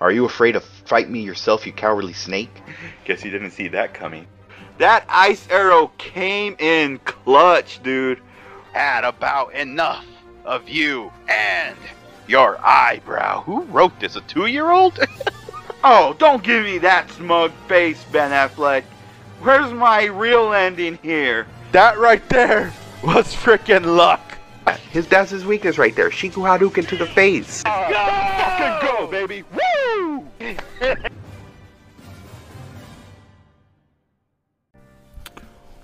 Are you afraid to fight me yourself, you cowardly snake? Guess you didn't see that coming. That ice arrow came in clutch, dude. Had about enough of you and your eyebrow. Who wrote this? A two year old? oh, don't give me that smug face, Ben Affleck. Where's my real ending here? That right there was freaking luck. His that's his weakness right there. Shiku Hadouken to the face. Uh,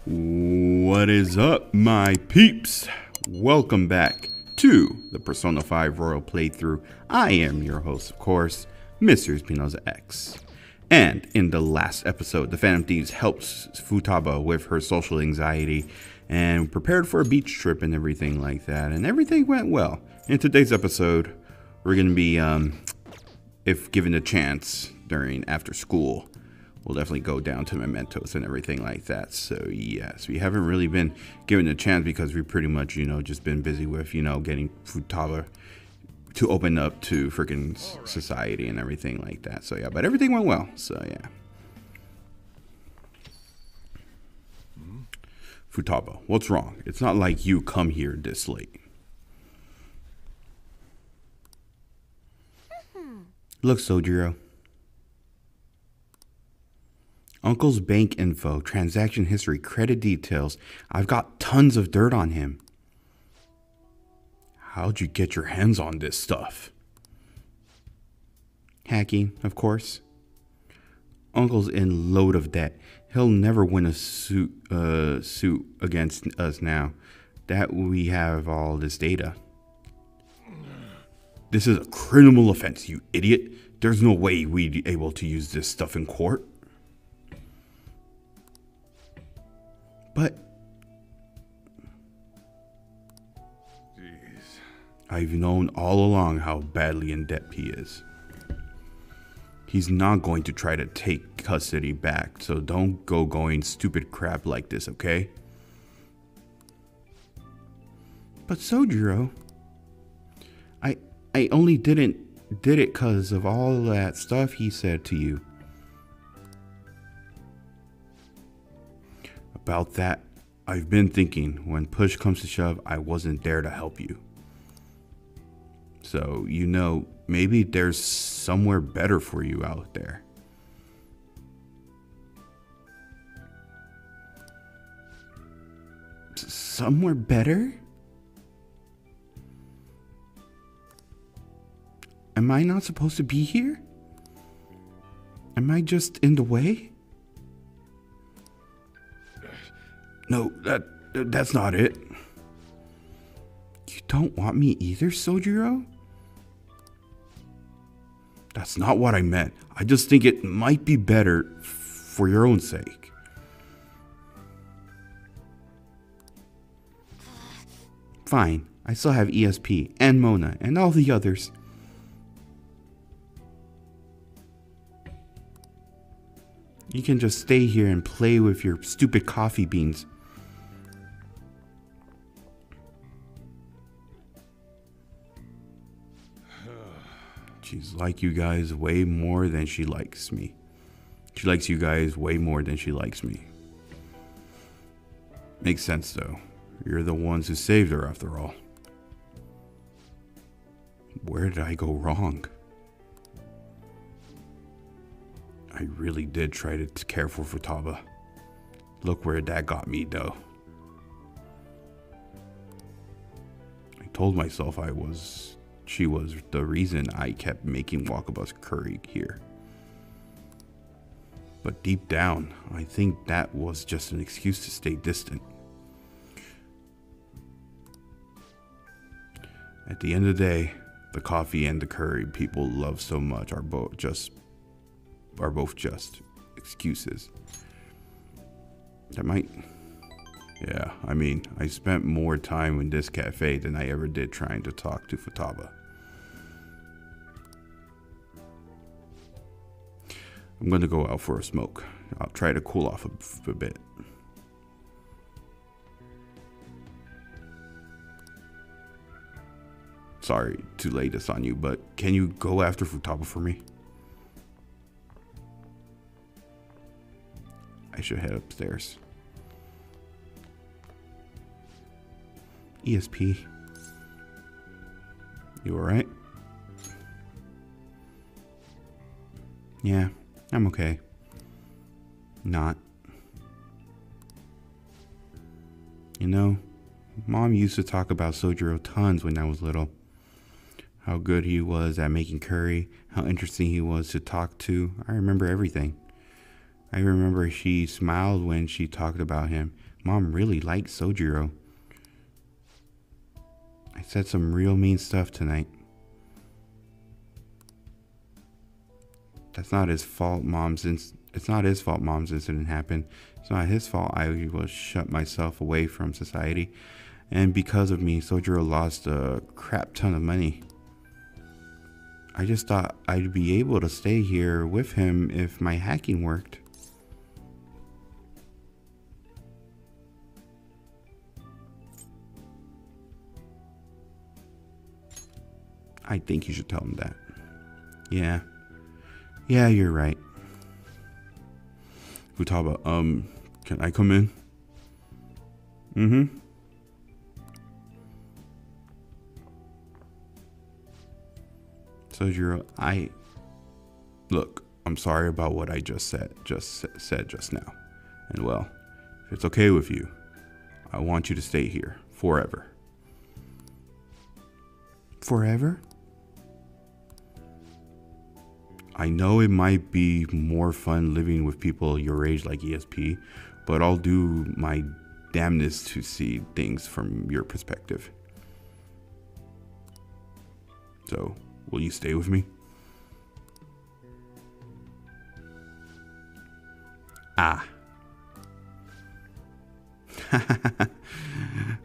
What is up, my peeps? Welcome back to the Persona 5 Royal Playthrough. I am your host, of course, Mr. Espinoza X. And in the last episode, the Phantom Thieves helps Futaba with her social anxiety and prepared for a beach trip and everything like that. And everything went well. In today's episode, we're going to be, um, if given a chance during after school, we'll definitely go down to mementos and everything like that. So yes, we haven't really been given a chance because we've pretty much, you know, just been busy with, you know, getting Futaba to open up to freaking society and everything like that. So yeah, but everything went well. So yeah. Mm-hmm. Futaba, what's wrong? It's not like you come here this late. Mm-hmm. Look, Sojiro. Uncle's bank info, transaction history, credit details. I've got tons of dirt on him. How'd you get your hands on this stuff? Hacking, of course. Uncle's in load of debt. He'll never win a suit uh, suit against us now that we have all this data. This is a criminal offense, you idiot. There's no way we'd be able to use this stuff in court. But Jeez. I've known all along how badly in debt he is. He's not going to try to take custody back, so don't go going stupid crap like this, okay? But Sojiro, I I only didn't did it cuz of all that stuff he said to you. About that, I've been thinking when push comes to shove, I wasn't there to help you. So, you know, maybe there's somewhere better for you out there. Somewhere better? Am I not supposed to be here? Am I just in the way? No, that that's not it. You don't want me either, Sojiro? That's not what I meant. I just think it might be better for your own sake. Fine, I still have ESP and Mona and all the others. You can just stay here and play with your stupid coffee beans. She's like you guys way more than she likes me. She likes you guys way more than she likes me. Makes sense though. You're the ones who saved her after all. Where did I go wrong? I really did try to care for Futaba. Look where that got me though. I told myself I was she was the reason I kept making Wakaba's curry here. But deep down, I think that was just an excuse to stay distant. At the end of the day, the coffee and the curry people love so much are both just are both just excuses. That might yeah, I mean, I spent more time in this cafe than I ever did trying to talk to Futaba. I'm gonna go out for a smoke. I'll try to cool off a, a bit. Sorry to lay this on you, but can you go after Futaba for me? I should head upstairs. ESP. You alright? Yeah, I'm okay. Not. You know, Mom used to talk about Sojiro tons when I was little. How good he was at making curry, how interesting he was to talk to. I remember everything. I remember she smiled when she talked about him. Mom really liked Sojiro. Said some real mean stuff tonight. That's not his fault, Mom's. it's not his fault. Mom's incident happened. It's not his fault. I was shut myself away from society, and because of me, Sojiro lost a crap ton of money. I just thought I'd be able to stay here with him if my hacking worked. I think you should tell him that. Yeah. Yeah, you're right. Futaba, um, can I come in? Mm-hmm. Sojiro, I look, I'm sorry about what I just said just said just now. And well, if it's okay with you, I want you to stay here forever. Forever? I know it might be more fun living with people your age like ESP, but I'll do my damnness to see things from your perspective. So, will you stay with me? Ah.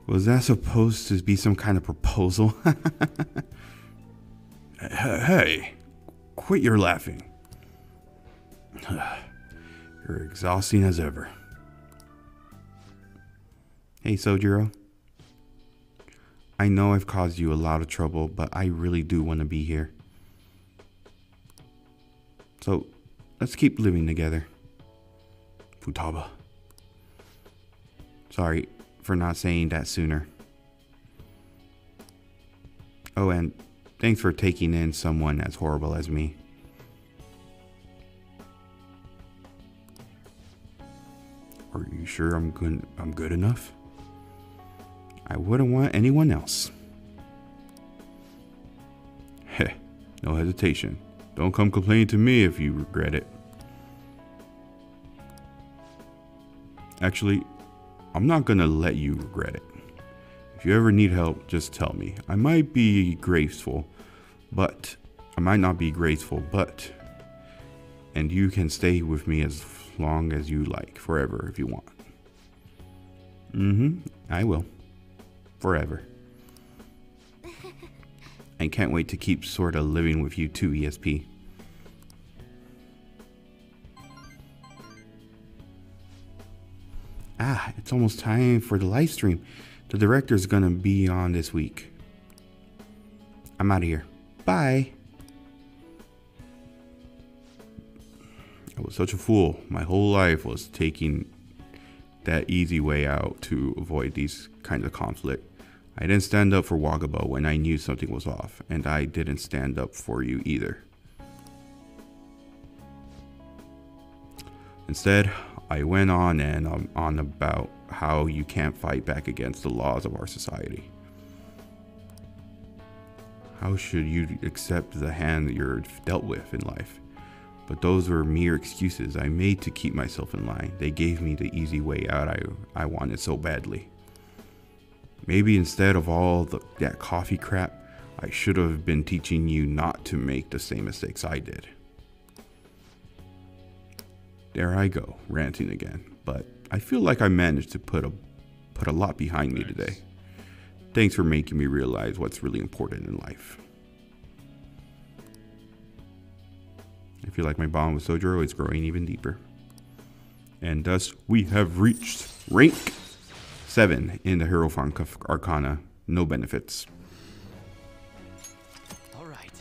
Was that supposed to be some kind of proposal? hey. Quit your laughing. You're exhausting as ever. Hey, Sojiro. I know I've caused you a lot of trouble, but I really do want to be here. So, let's keep living together. Futaba. Sorry for not saying that sooner. Oh, and thanks for taking in someone as horrible as me. Are you sure I'm good I'm good enough? I wouldn't want anyone else. Heh, no hesitation. Don't come complaining to me if you regret it. Actually, I'm not gonna let you regret it. If you ever need help, just tell me. I might be graceful, but I might not be graceful, but and you can stay with me as long as you like, forever if you want. Mm-hmm, I will. Forever. and can't wait to keep sort of living with you too, ESP. Ah, it's almost time for the live stream. The director's gonna be on this week. I'm out of here. Bye. I was such a fool. My whole life was taking that easy way out to avoid these kinds of conflict. I didn't stand up for Wakaba when I knew something was off, and I didn't stand up for you either. Instead, I went on and on about how you can't fight back against the laws of our society. How should you accept the hand that you're dealt with in life? But those were mere excuses I made to keep myself in line. They gave me the easy way out I, I wanted so badly. Maybe instead of all the, that coffee crap, I should have been teaching you not to make the same mistakes I did. There I go, ranting again, but I feel like I managed to put a put a lot behind me today. Thanks for making me realize what's really important in life. Feel like my bond with Sojiro is growing even deeper. And thus, we have reached rank 7 in the Hero Hierophant Arcana. No benefits. Alright.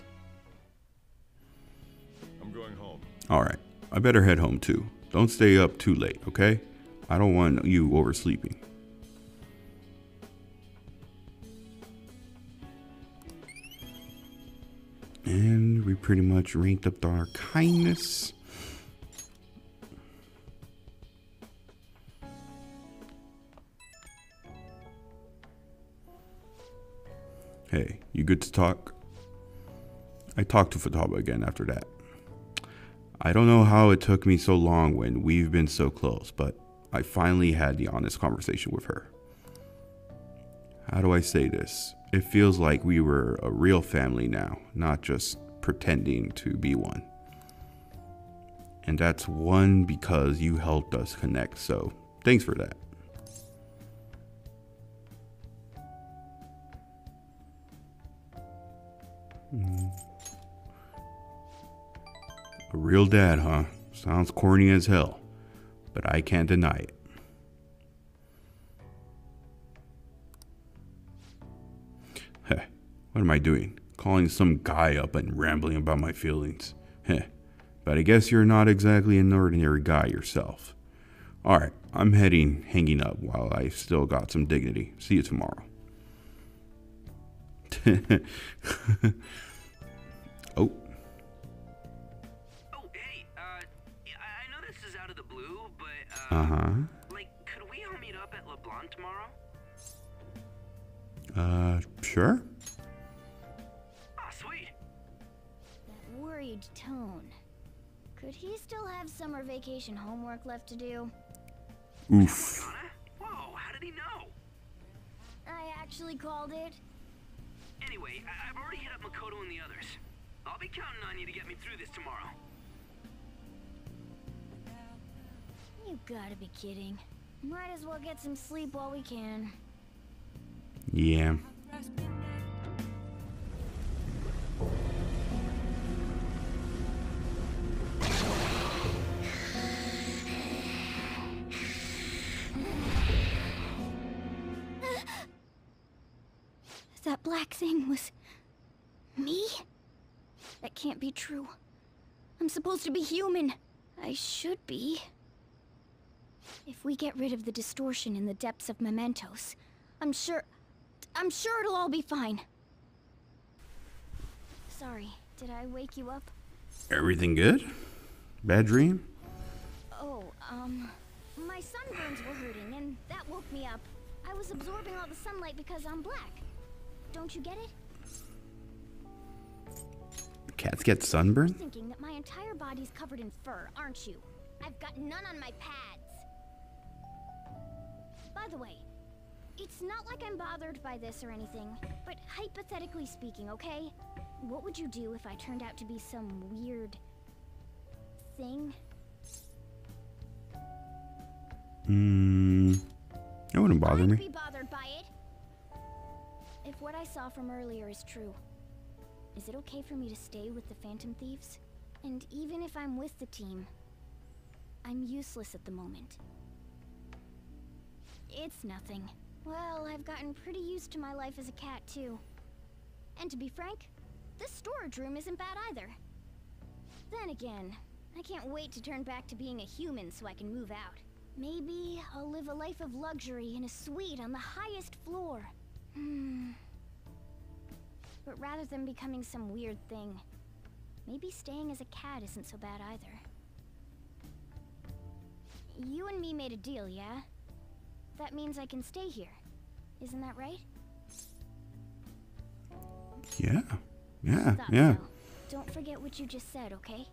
I'm going home. Alright. I better head home too. don't stay up too late, okay? I don't want you oversleeping. Pretty much ranked up our kindness. Hey, you good to talk? I talked to Futaba again after that. I don't know how it took me so long when we've been so close, but I finally had the honest conversation with her. How do I say this? It feels like we were a real family now, not just pretending to be one. And that's one because you helped us connect, so thanks for that. Mm. A real dad, huh? Sounds corny as hell, but I can't deny it. What am I doing? Calling some guy up and rambling about my feelings. Heh, but I guess you're not exactly an ordinary guy yourself. Alright, I'm heading, hanging up while I still got some dignity. See you tomorrow. oh. Oh, hey, uh, I know this is out of the blue, but, uh, Uh huh. like, could we all meet up at LeBlanc tomorrow? Uh, sure. Have summer vacation homework left to do? Oof. Anna? Whoa, how did he know? I actually called it. Anyway, I- I've already hit up Makoto and the others. I'll be counting on you to get me through this tomorrow. You gotta be kidding. Might as well get some sleep while we can. Yeah. Black thing was. me? That can't be true. I'm supposed to be human. I should be. If we get rid of the distortion in the depths of mementos, I'm sure. I'm sure it'll all be fine. Sorry, did I wake you up? Everything good? Bad dream? Oh, um. My sunburns were hurting, and that woke me up. I was absorbing all the sunlight because I'm black. Don't you get it? Cats get sunburn? Thinking that my entire body's covered in fur, aren't you? I've got none on my pads. By the way, it's not like I'm bothered by this or anything, but hypothetically speaking, okay? What would you do if I turned out to be some weird thing? Hmm. It wouldn't bother I'd me. What I saw from earlier is true, is it okay for me to stay with the Phantom Thieves? And even if I'm with the team, I'm useless at the moment. It's nothing. Well, I've gotten pretty used to my life as a cat, too. And to be frank, this storage room isn't bad either. Then again, I can't wait to turn back to being a human so I can move out. Maybe I'll live a life of luxury in a suite on the highest floor. Hmm. But rather than becoming some weird thing, maybe staying as a cat isn't so bad either. You and me made a deal, yeah? That means I can stay here. Isn't that right? Yeah. Yeah. Yeah. Don't forget what you just said, okay?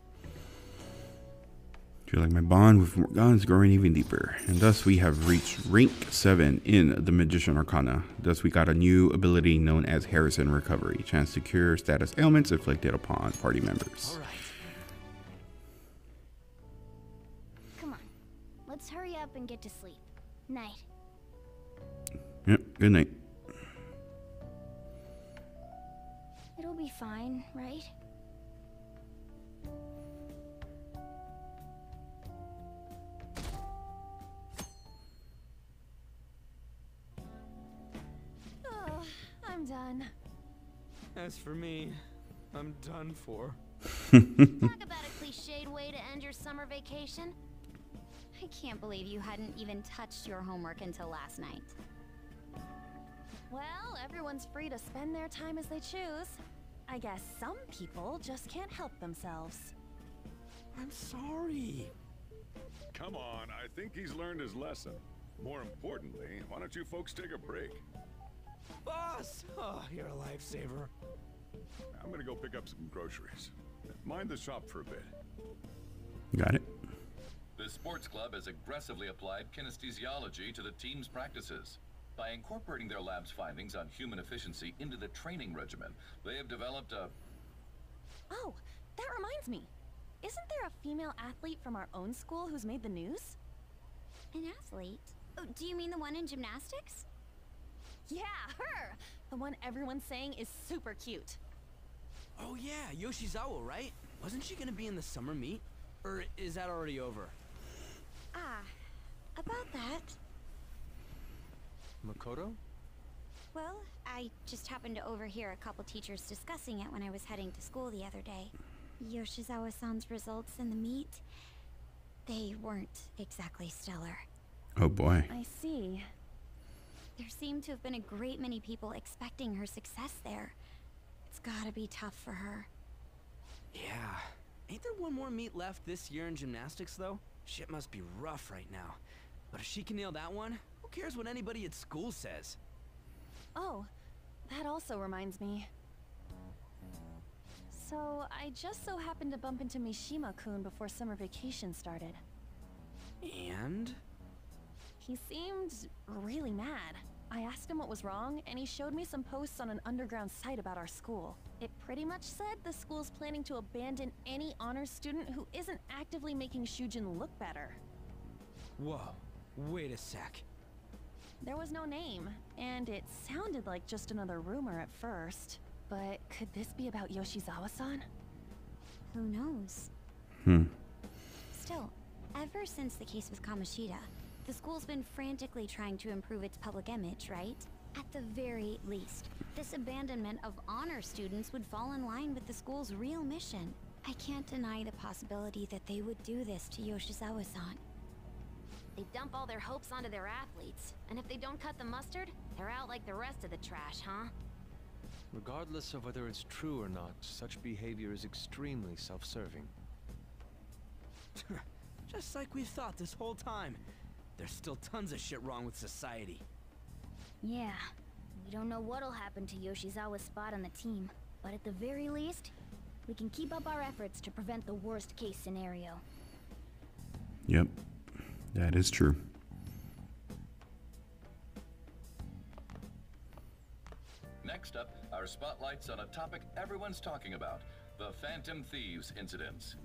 Feel like my bond with Morgana is growing even deeper. And thus we have reached rank 7 in the Magician Arcana. Thus we got a new ability known as Harisen Recovery. Chance to cure status ailments inflicted upon party members. All right. Come on. Let's hurry up and get to sleep. Night. Yep, good night. It'll be fine, right? I'm done. As for me, I'm done for. Talk about a cliched way to end your summer vacation. I can't believe you hadn't even touched your homework until last night. Well, everyone's free to spend their time as they choose. I guess some people just can't help themselves. I'm sorry. Come on, I think he's learned his lesson. More importantly, why don't you folks take a break? Boss! Oh, you're a lifesaver. I'm gonna go pick up some groceries. Mind the shop for a bit. Got it. The sports club has aggressively applied kinesthesiology to the team's practices. By incorporating their lab's findings on human efficiency into the training regimen, they have developed a... Oh, that reminds me. Isn't there a female athlete from our own school who's made the news? An athlete? Oh, do you mean the one in gymnastics? Yeah, her! The one everyone's saying is super cute. Oh yeah, Yoshizawa, right? Wasn't she gonna be in the summer meet? Or is that already over? Ah, about that. Makoto? Well, I just happened to overhear a couple teachers discussing it when I was heading to school the other day. Yoshizawa-san's results in the meet, they weren't exactly stellar. Oh boy. I see. There seemed to have been a great many people expecting her success there. It's gotta be tough for her. Yeah. Ain't there one more meet left this year in gymnastics, though? Shit must be rough right now. But if she can nail that one, who cares what anybody at school says? Oh, that also reminds me. So, I just so happened to bump into Mishima-kun before summer vacation started. And? He seemed really mad. I asked him what was wrong, and he showed me some posts on an underground site about our school. It pretty much said the school's planning to abandon any honors student who isn't actively making Shujin look better. Whoa, wait a sec. There was no name, and it sounded like just another rumor at first. But could this be about Yoshizawa-san? Who knows? Hmm. Still, ever since the case with Kamoshida, the school's been frantically trying to improve its public image, right? At the very least, this abandonment of honor students would fall in line with the school's real mission. I can't deny the possibility that they would do this to Yoshizawa-san. They dump all their hopes onto their athletes, and if they don't cut the mustard, they're out like the rest of the trash, huh? Regardless of whether it's true or not, such behavior is extremely self-serving. Just like we've thought this whole time. There's still tons of shit wrong with society. Yeah, we don't know what'll happen to Yoshizawa's spot on the team, but at the very least, we can keep up our efforts to prevent the worst case scenario. Yep. That is true. Next up, our spotlights on a topic everyone's talking about the Phantom Thieves incidents.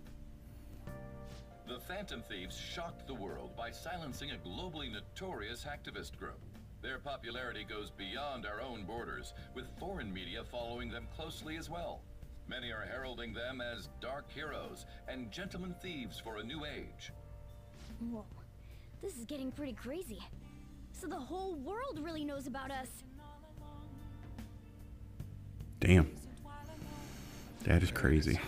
The Phantom Thieves shocked the world by silencing a globally notorious hacktivist group. Their popularity goes beyond our own borders, with foreign media following them closely as well. Many are heralding them as dark heroes and gentlemen thieves for a new age. Whoa, this is getting pretty crazy. So the whole world really knows about us. Damn. That is crazy.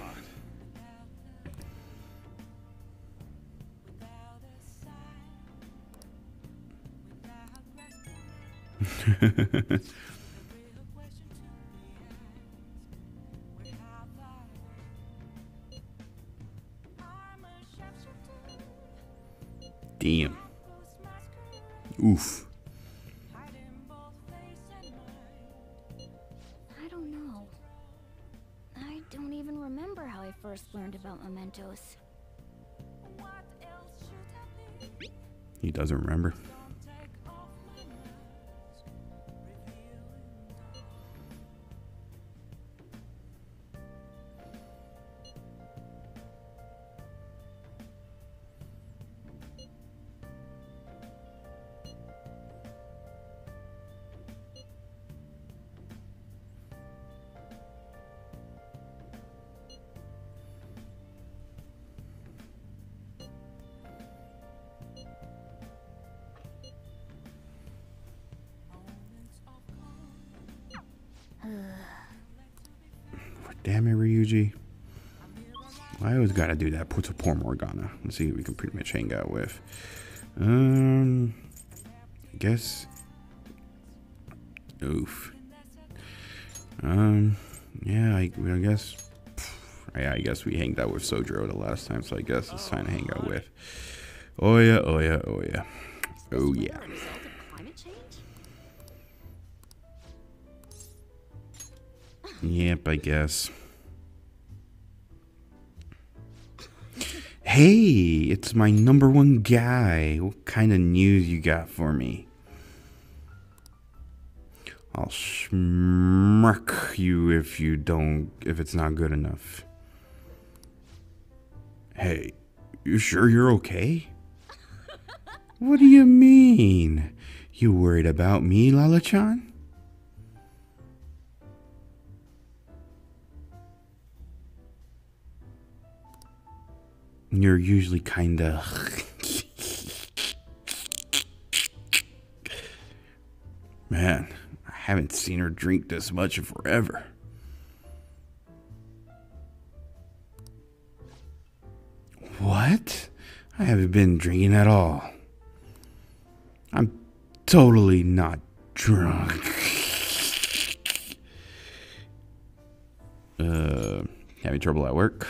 Damn. Oof. I don't know. I don't even remember how I first learned about mementos. He doesn't remember. Always gotta do that. Put a poor Morgana. Let's see who we can pretty much hang out with. Um, I guess. Oof. Um, yeah, I, I guess. Yeah, I guess we hanged out with Sojiro the last time, so I guess it's time to hang out with. Oh yeah, oh yeah, oh yeah, oh yeah. Yep, I guess. Hey, it's my number one guy. What kind of news you got for me? I'll smirk you if you don't, if it's not good enough. Hey, you sure you're okay? what do you mean? You worried about me, Lala-chan? You're usually kinda... Man, I haven't seen her drink this much in forever. What? I haven't been drinking at all. I'm totally not drunk. Uh, having trouble at work?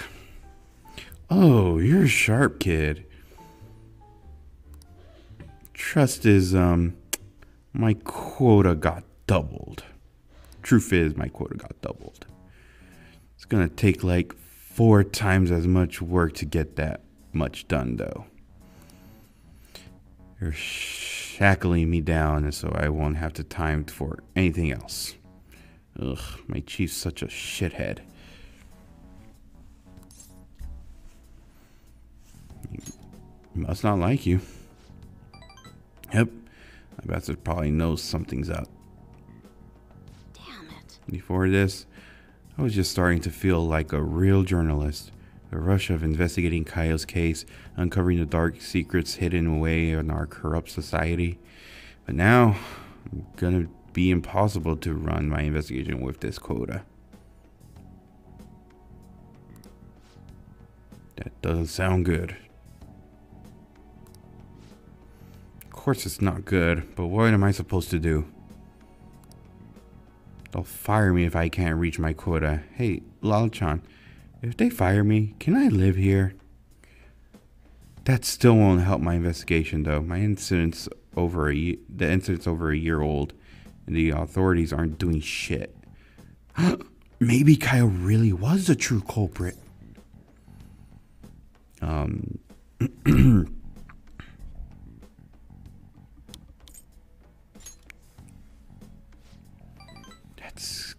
Oh, you're a sharp kid. Trust is, um, my quota got doubled. Truth is, my quota got doubled. It's gonna take like four times as much work to get that much done, though. You're shackling me down so I won't have to time for anything else. Ugh, my chief's such a shithead. Must not like you. Yep. I bet it probably knows something's up. Damn it. Before this, I was just starting to feel like a real journalist. The rush of investigating Kayo's case, uncovering the dark secrets hidden away in our corrupt society. But now, it's gonna be impossible to run my investigation with this quota. That doesn't sound good. Course it's not good, but what am I supposed to do? They'll fire me if I can't reach my quota. Hey, Lala-chan, if they fire me, can I live here? That still won't help my investigation, though. My incident's over a the incident's over a year old, and the authorities aren't doing shit. Maybe Kyle really was the true culprit. Um.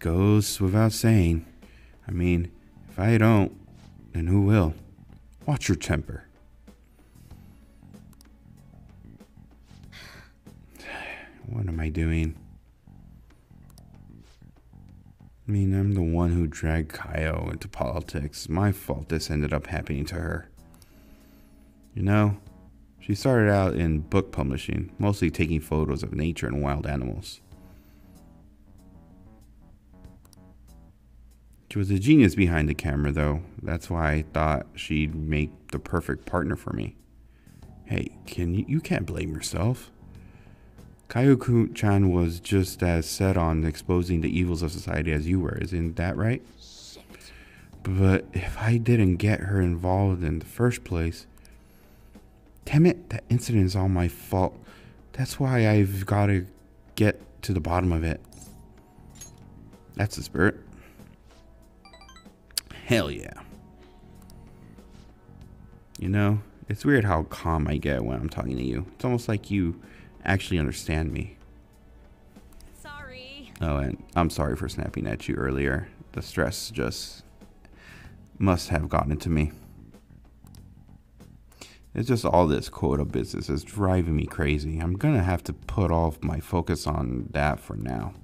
goes without saying. I mean, if I don't, then who will? Watch your temper. What am I doing? I mean, I'm the one who dragged Kayo into politics. My fault this ended up happening to her. You know, she started out in book publishing, mostly taking photos of nature and wild animals. She was a genius behind the camera, though. That's why I thought she'd make the perfect partner for me. Hey, can you, you can't blame yourself. Kayo-chan was just as set on exposing the evils of society as you were, isn't that right? But if I didn't get her involved in the first place, damn it, that incident is all my fault. That's why I've got to get to the bottom of it. That's the spirit. Hell yeah. You know, it's weird how calm I get when I'm talking to you. It's almost like you actually understand me. Sorry. Oh, and I'm sorry for snapping at you earlier. The stress just must have gotten to me. It's just all this quota business is driving me crazy. I'm gonna have to put off my focus on that for now.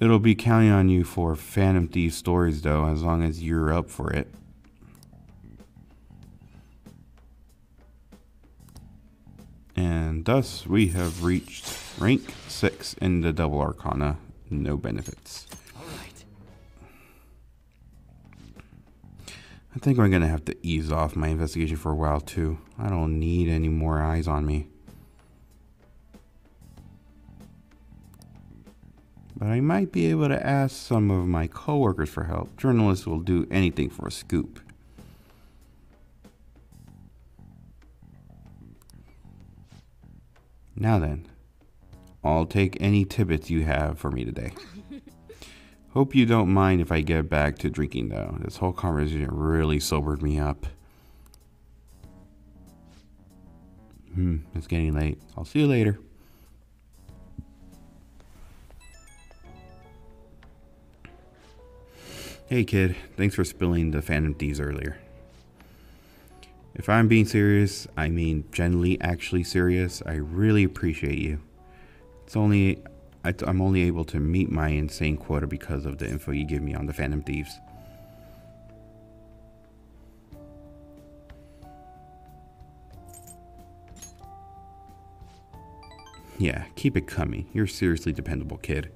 It'll be counting on you for Phantom Thief stories, though, as long as you're up for it. And thus, we have reached rank 6 in the Devil Arcana, no benefits. I think I'm gonna have to ease off my investigation for a while too. I don't need any more eyes on me. But I might be able to ask some of my coworkers for help. Journalists will do anything for a scoop. Now then, I'll take any tidbits you have for me today. Hope you don't mind if I get back to drinking though. This whole conversation really sobered me up. Hmm, it's getting late. I'll see you later. Hey kid, thanks for spilling the Phantom Thieves earlier. If I'm being serious, I mean genuinely actually serious, I really appreciate you. It's only I am only able to meet my insane quota because of the info you give me on the Phantom Thieves. Yeah, keep it coming. You're seriously dependable, kid.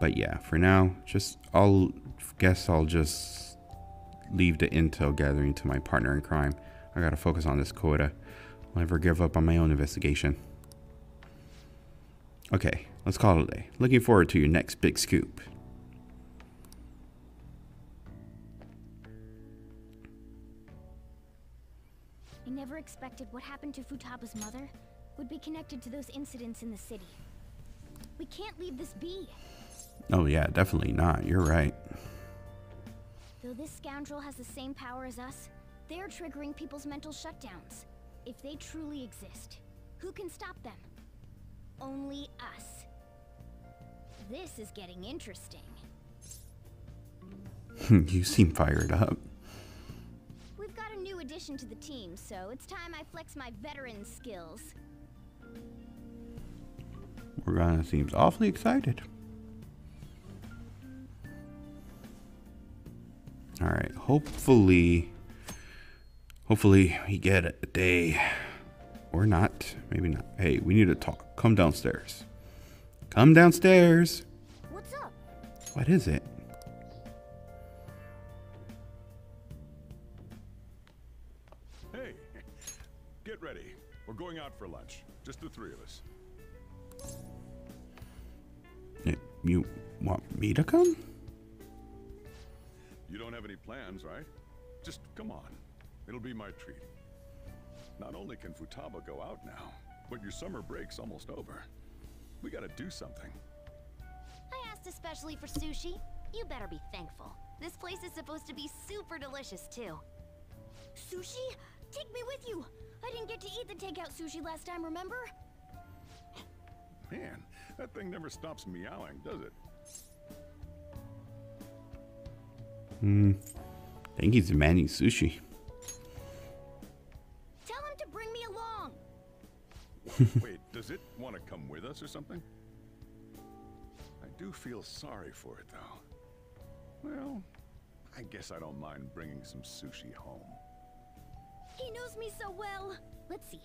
But yeah, for now, just I'll guess I'll just leave the intel gathering to my partner in crime. I gotta focus on this quota. I'll never give up on my own investigation. Okay, let's call it a day. Looking forward to your next big scoop. I never expected what happened to Futaba's mother would be connected to those incidents in the city. We can't leave this be. Oh yeah, definitely not. You're right. Though this scoundrel has the same power as us, they're triggering people's mental shutdowns. If they truly exist, who can stop them? Only us. This is getting interesting. you seem fired up. We've got a new addition to the team, so it's time I flex my veteran skills. Morgana seems awfully excited. Alright, hopefully... Hopefully we get a day. Or not. Maybe not. Hey, we need to talk. Come downstairs. Come downstairs. What's up? What is it? Hey, get ready. We're going out for lunch. Just the three of us. You want me to come? You don't have any plans, right? Just come on. It'll be my treat. Not only can Futaba go out now, but your summer break's almost over. We gotta do something. I asked especially for sushi. You better be thankful. This place is supposed to be super delicious, too. Sushi? Take me with you! I didn't get to eat the takeout sushi last time, remember? Man, that thing never stops meowing, does it? Hmm. I think he's demanding sushi. Tell him to bring me along! Wait, does it want to come with us or something? I do feel sorry for it, though. Well, I guess I don't mind bringing some sushi home. He knows me so well! Let's see.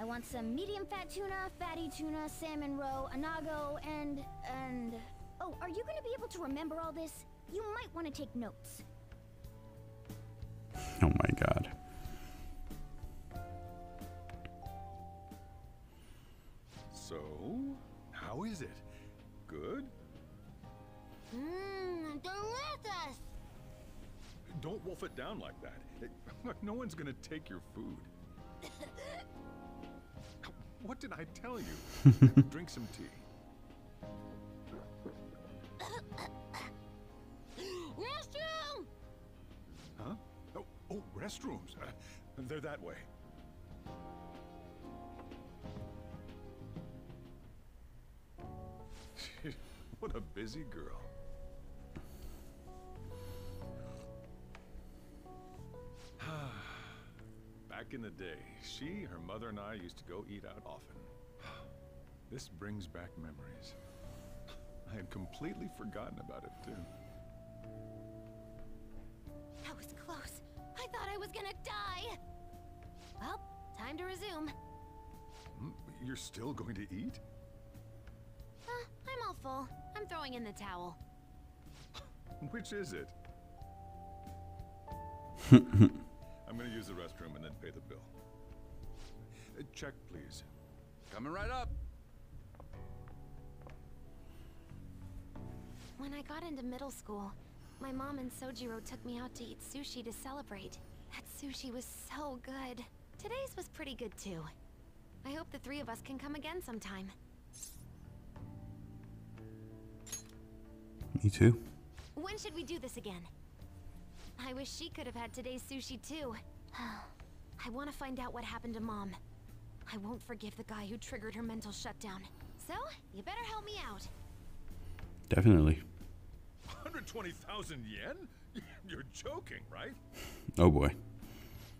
I want some medium fat tuna, fatty tuna, salmon roe, anago, and... and... Oh, are you gonna be able to remember all this? You might want to take notes. Oh my god. So, how is it? Good? Mmm, delicious! Don't wolf it down like that. It, no one's gonna take your food. what did I tell you? Drink some tea. Restrooms. Uh, they're that way. what a busy girl. Back in the day, she, her mother, and I used to go eat out often. This brings back memories. I had completely forgotten about it, too. Was gonna die. Well, time to resume. Hmm, You're still going to eat? Uh, I'm all full. I'm throwing in the towel. Which is it? I'm gonna use the restroom and then pay the bill. Uh, check, please. Coming right up. When I got into middle school, my mom and Sojiro took me out to eat sushi to celebrate. That sushi was so good. Today's was pretty good too. I hope the three of us can come again sometime. Me too. When should we do this again? I wish she could have had today's sushi too. I want to find out what happened to Mom. I won't forgive the guy who triggered her mental shutdown. So, you better help me out. Definitely. 120,000 yen? You're joking, right? Oh boy.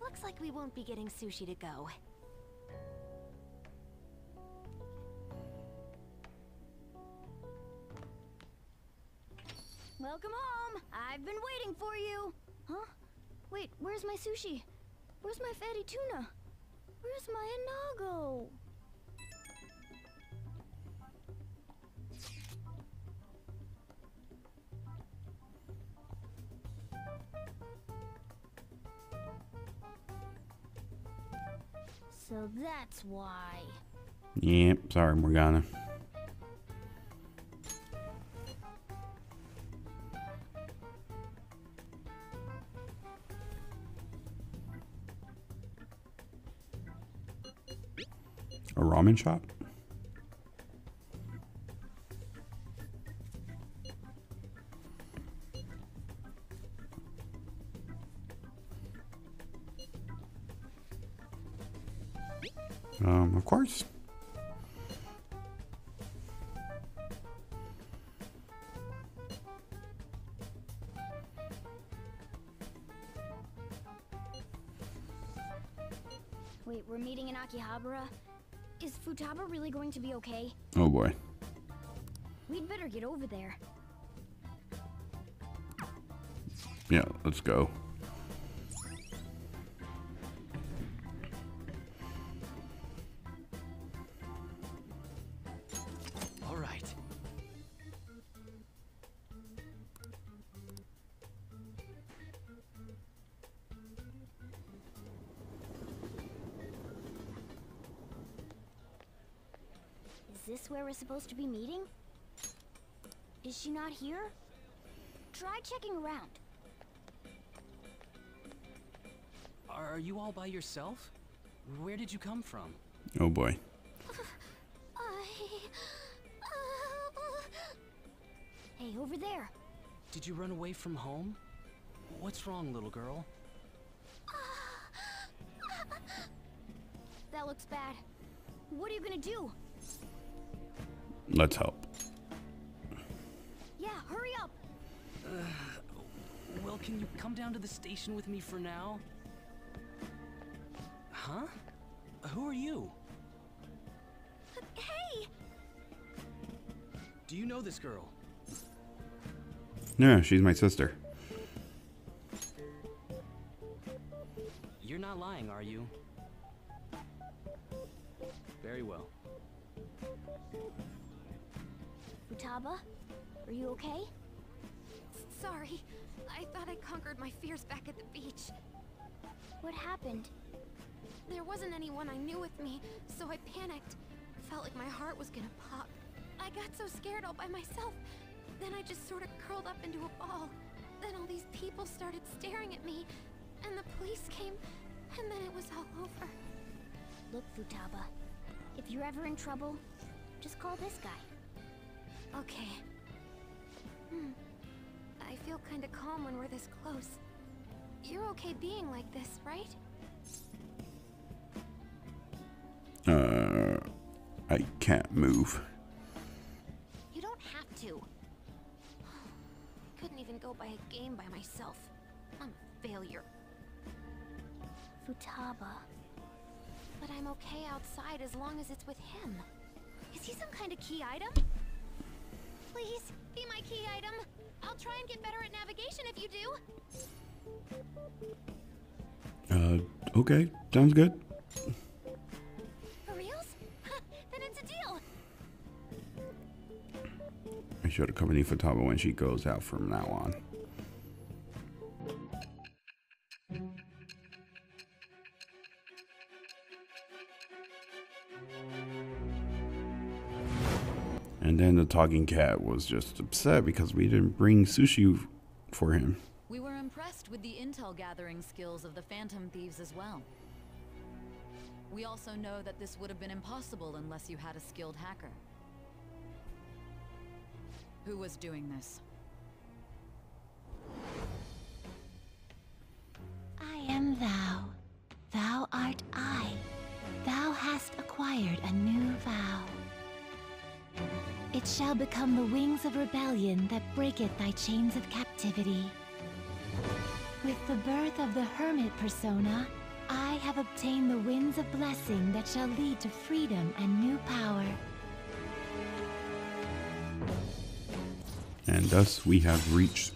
Looks like we won't be getting sushi to go. Welcome home. I've been waiting for you. Huh? Wait, where's my sushi? Where's my fatty tuna? Where's my anago? So that's why. Yep, sorry, Morgana. A ramen shop? Um, of course. Wait, we're meeting in Akihabara? Is Futaba really going to be okay? Oh boy. We'd better get over there. Yeah, let's go. Supposed to be meeting? Is she not here? Try checking around. Are you all by yourself? Where did you come from? Oh boy. I... Uh, hey, over there. Did you run away from home? What's wrong, little girl? That looks bad. What are you gonna do? Let's help. Yeah, hurry up. Uh, well, can you come down to the station with me for now? Huh? Who are you? Hey! Do you know this girl? No, she's my sister. You're not lying, are you? Very well. Futaba, are you okay? Sorry. I thought I conquered my fears back at the beach. What happened? There wasn't anyone I knew with me, so I panicked. Felt like my heart was gonna pop. I got so scared all by myself. Then I just sort of curled up into a ball. Then all these people started staring at me, and the police came, and then it was all over. Look, Futaba, if you're ever in trouble, just call this guy. Okay. Hmm. I feel kinda calm when we're this close. You're okay being like this, right? Uh, I can't move. You don't have to. I couldn't even go by a game by myself. I'm a failure. Futaba. But I'm okay outside as long as it's with him. Is he some kind of key item? Please, be my key item. I'll try and get better at navigation if you do. Uh, okay. Sounds good. For reals? then it's a deal. I should accompany Futaba when she goes out from now on. And then the talking cat was just upset because we didn't bring sushi for him. We were impressed with the intel gathering skills of the Phantom Thieves as well. We also know that this would have been impossible unless you had a skilled hacker. Who was doing this? I am thou. It shall become the wings of rebellion that breaketh thy chains of captivity. With the birth of the hermit persona, I have obtained the winds of blessing that shall lead to freedom and new power. And thus we have reached,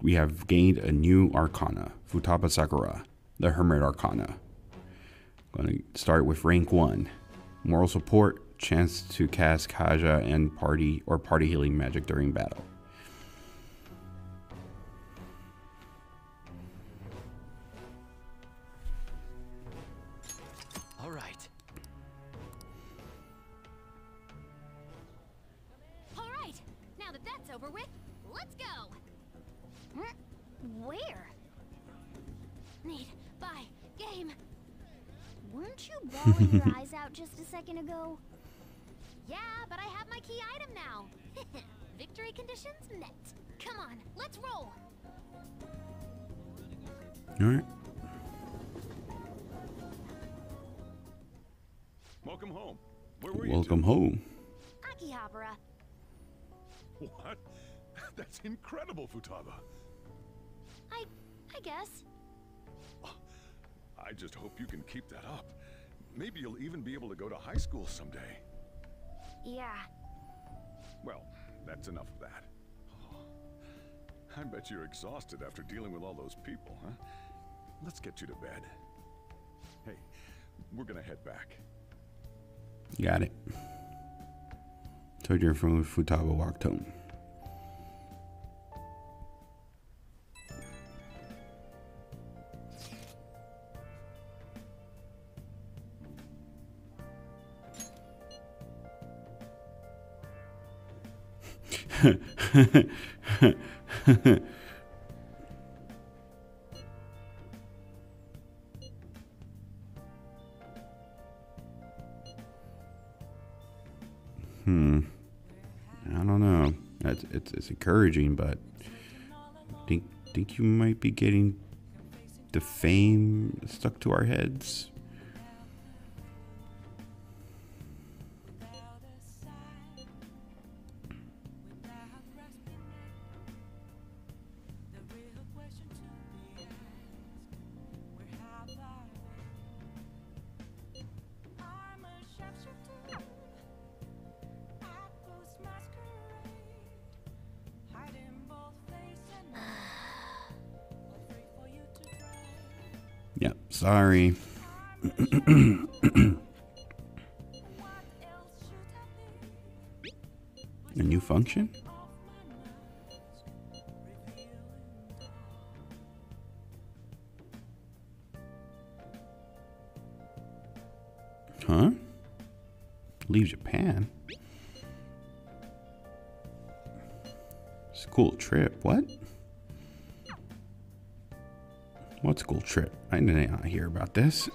we have gained a new arcana, Futaba Sakura, the Hermit Arcana. Going to start with rank 1. Moral support, chance to cast Kaja and party or party healing magic during battle. Exhausted after dealing with all those people, huh? Let's get you to bed. Hey, we're gonna head back. Got it. Told you're from Futaba walked home. Hmm. I don't know. It's, it's it's encouraging, but think think you might be getting the fame stuck to our heads. Sorry. A new function? Huh? Leave Japan? School trip, what? What school trip? I did not hear about this.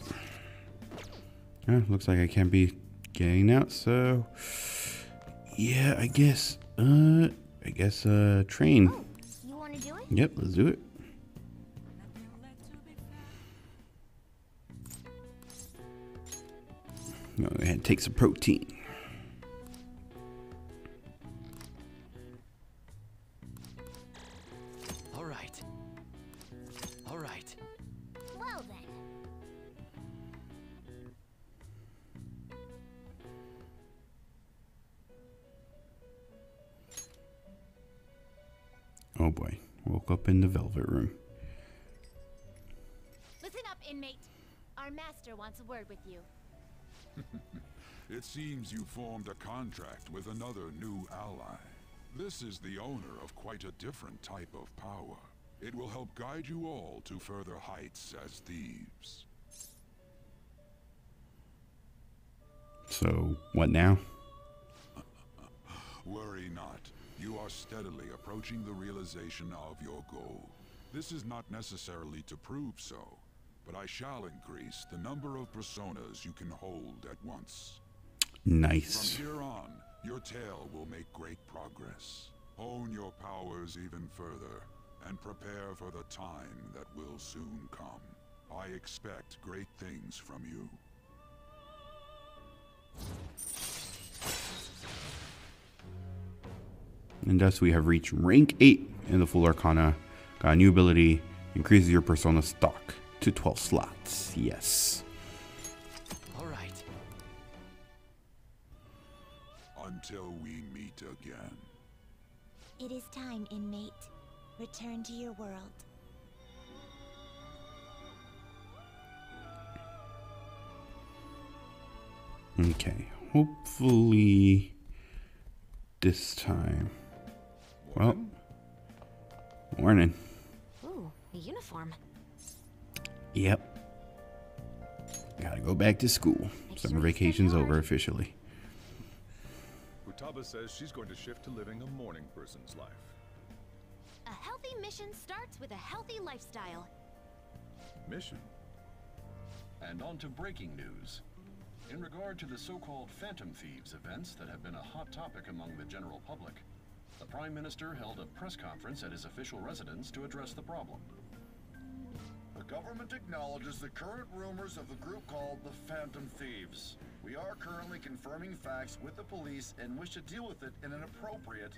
Looks like I can't be getting out, so yeah, I guess. Uh, I guess uh, train. You want to do it? Yep, let's do it. Go ahead and take some protein. Velvet room. Listen up, inmate. Our master wants a word with you. It seems you formed a contract with another new ally. This is the owner of quite a different type of power. It will help guide you all to further heights as thieves. So, what now? Worry not. You are steadily approaching the realization of your goal. This is not necessarily to prove so, but I shall increase the number of personas you can hold at once. Nice. From here on, your tale will make great progress. Hone your powers even further, and prepare for the time that will soon come. I expect great things from you. And thus we have reached rank 8 in the Fool Arcana. Got a new ability, increases your persona stock to 12 slots. Yes. All right. Until we meet again. It is time, inmate. Return to your world. Okay, hopefully this time. Well, morning. Ooh, a uniform. Yep. Gotta go back to school. Summer vacation's over officially. Futaba says she's going to shift to living a morning person's life. A healthy mission starts with a healthy lifestyle. Mission? And on to breaking news. In regard to the so-called Phantom Thieves events that have been a hot topic among the general public, the Prime Minister held a press conference at his official residence to address the problem. The government acknowledges the current rumors of the group called the Phantom Thieves. We are currently confirming facts with the police and wish to deal with it in an appropriate...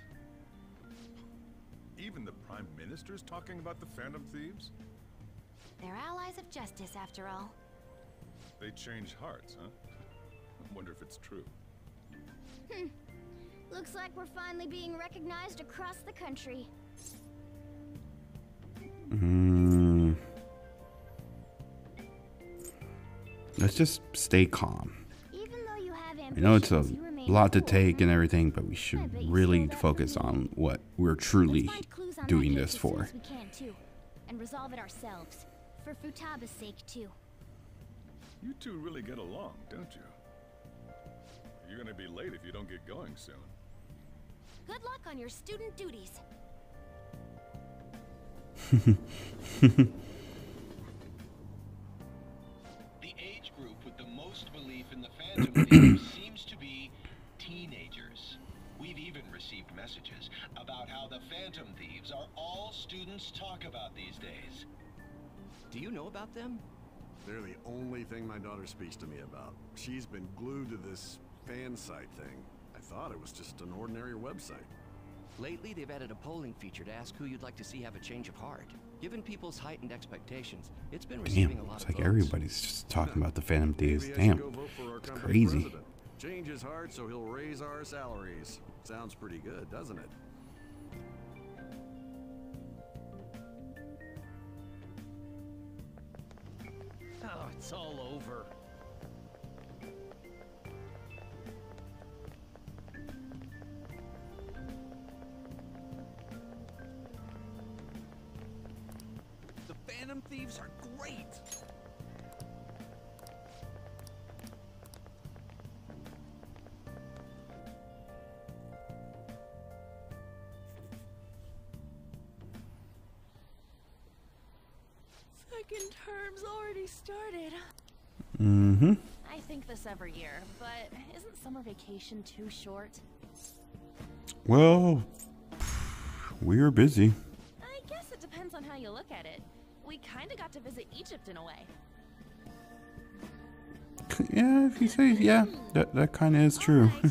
Even the Prime Minister's talking about the Phantom Thieves? They're allies of justice, after all. They change hearts, huh? I wonder if it's true. Hmm. Looks like we're finally being recognized across the country. Let's just stay calm. You I know it's a ambitions, you remain lot to take and everything, but we should really focus on what we're truly Find clues on doing this case as soon for. as we can too, and resolve it ourselves, for Futaba's sake too. You two really get along, don't you? You're gonna be late if you don't get going soon. Good luck on your student duties. most belief in the Phantom Thieves seems to be teenagers. We've even received messages about how the Phantom Thieves are all students talk about these days. Do you know about them? They're the only thing my daughter speaks to me about. She's been glued to this fan site thing. I thought it was just an ordinary website. Lately, they've added a polling feature to ask who you'd like to see have a change of heart. Given people's heightened expectations, it's been receiving Damn, a lot it's of like votes. everybody's just talking about the Phantom Thieves. Maybe I should Damn, go vote for our it's crazy. president. Change his heart so he'll raise our salaries. Sounds pretty good, doesn't it? Oh, it's all over. Phantom Thieves are great! Second term's already started. Mm-hmm. I think this every year, but isn't summer vacation too short? Well, we're busy. I guess it depends on how you look at it. We kinda got to visit Egypt in a way. Yeah, if you say yeah, that that kind of is true.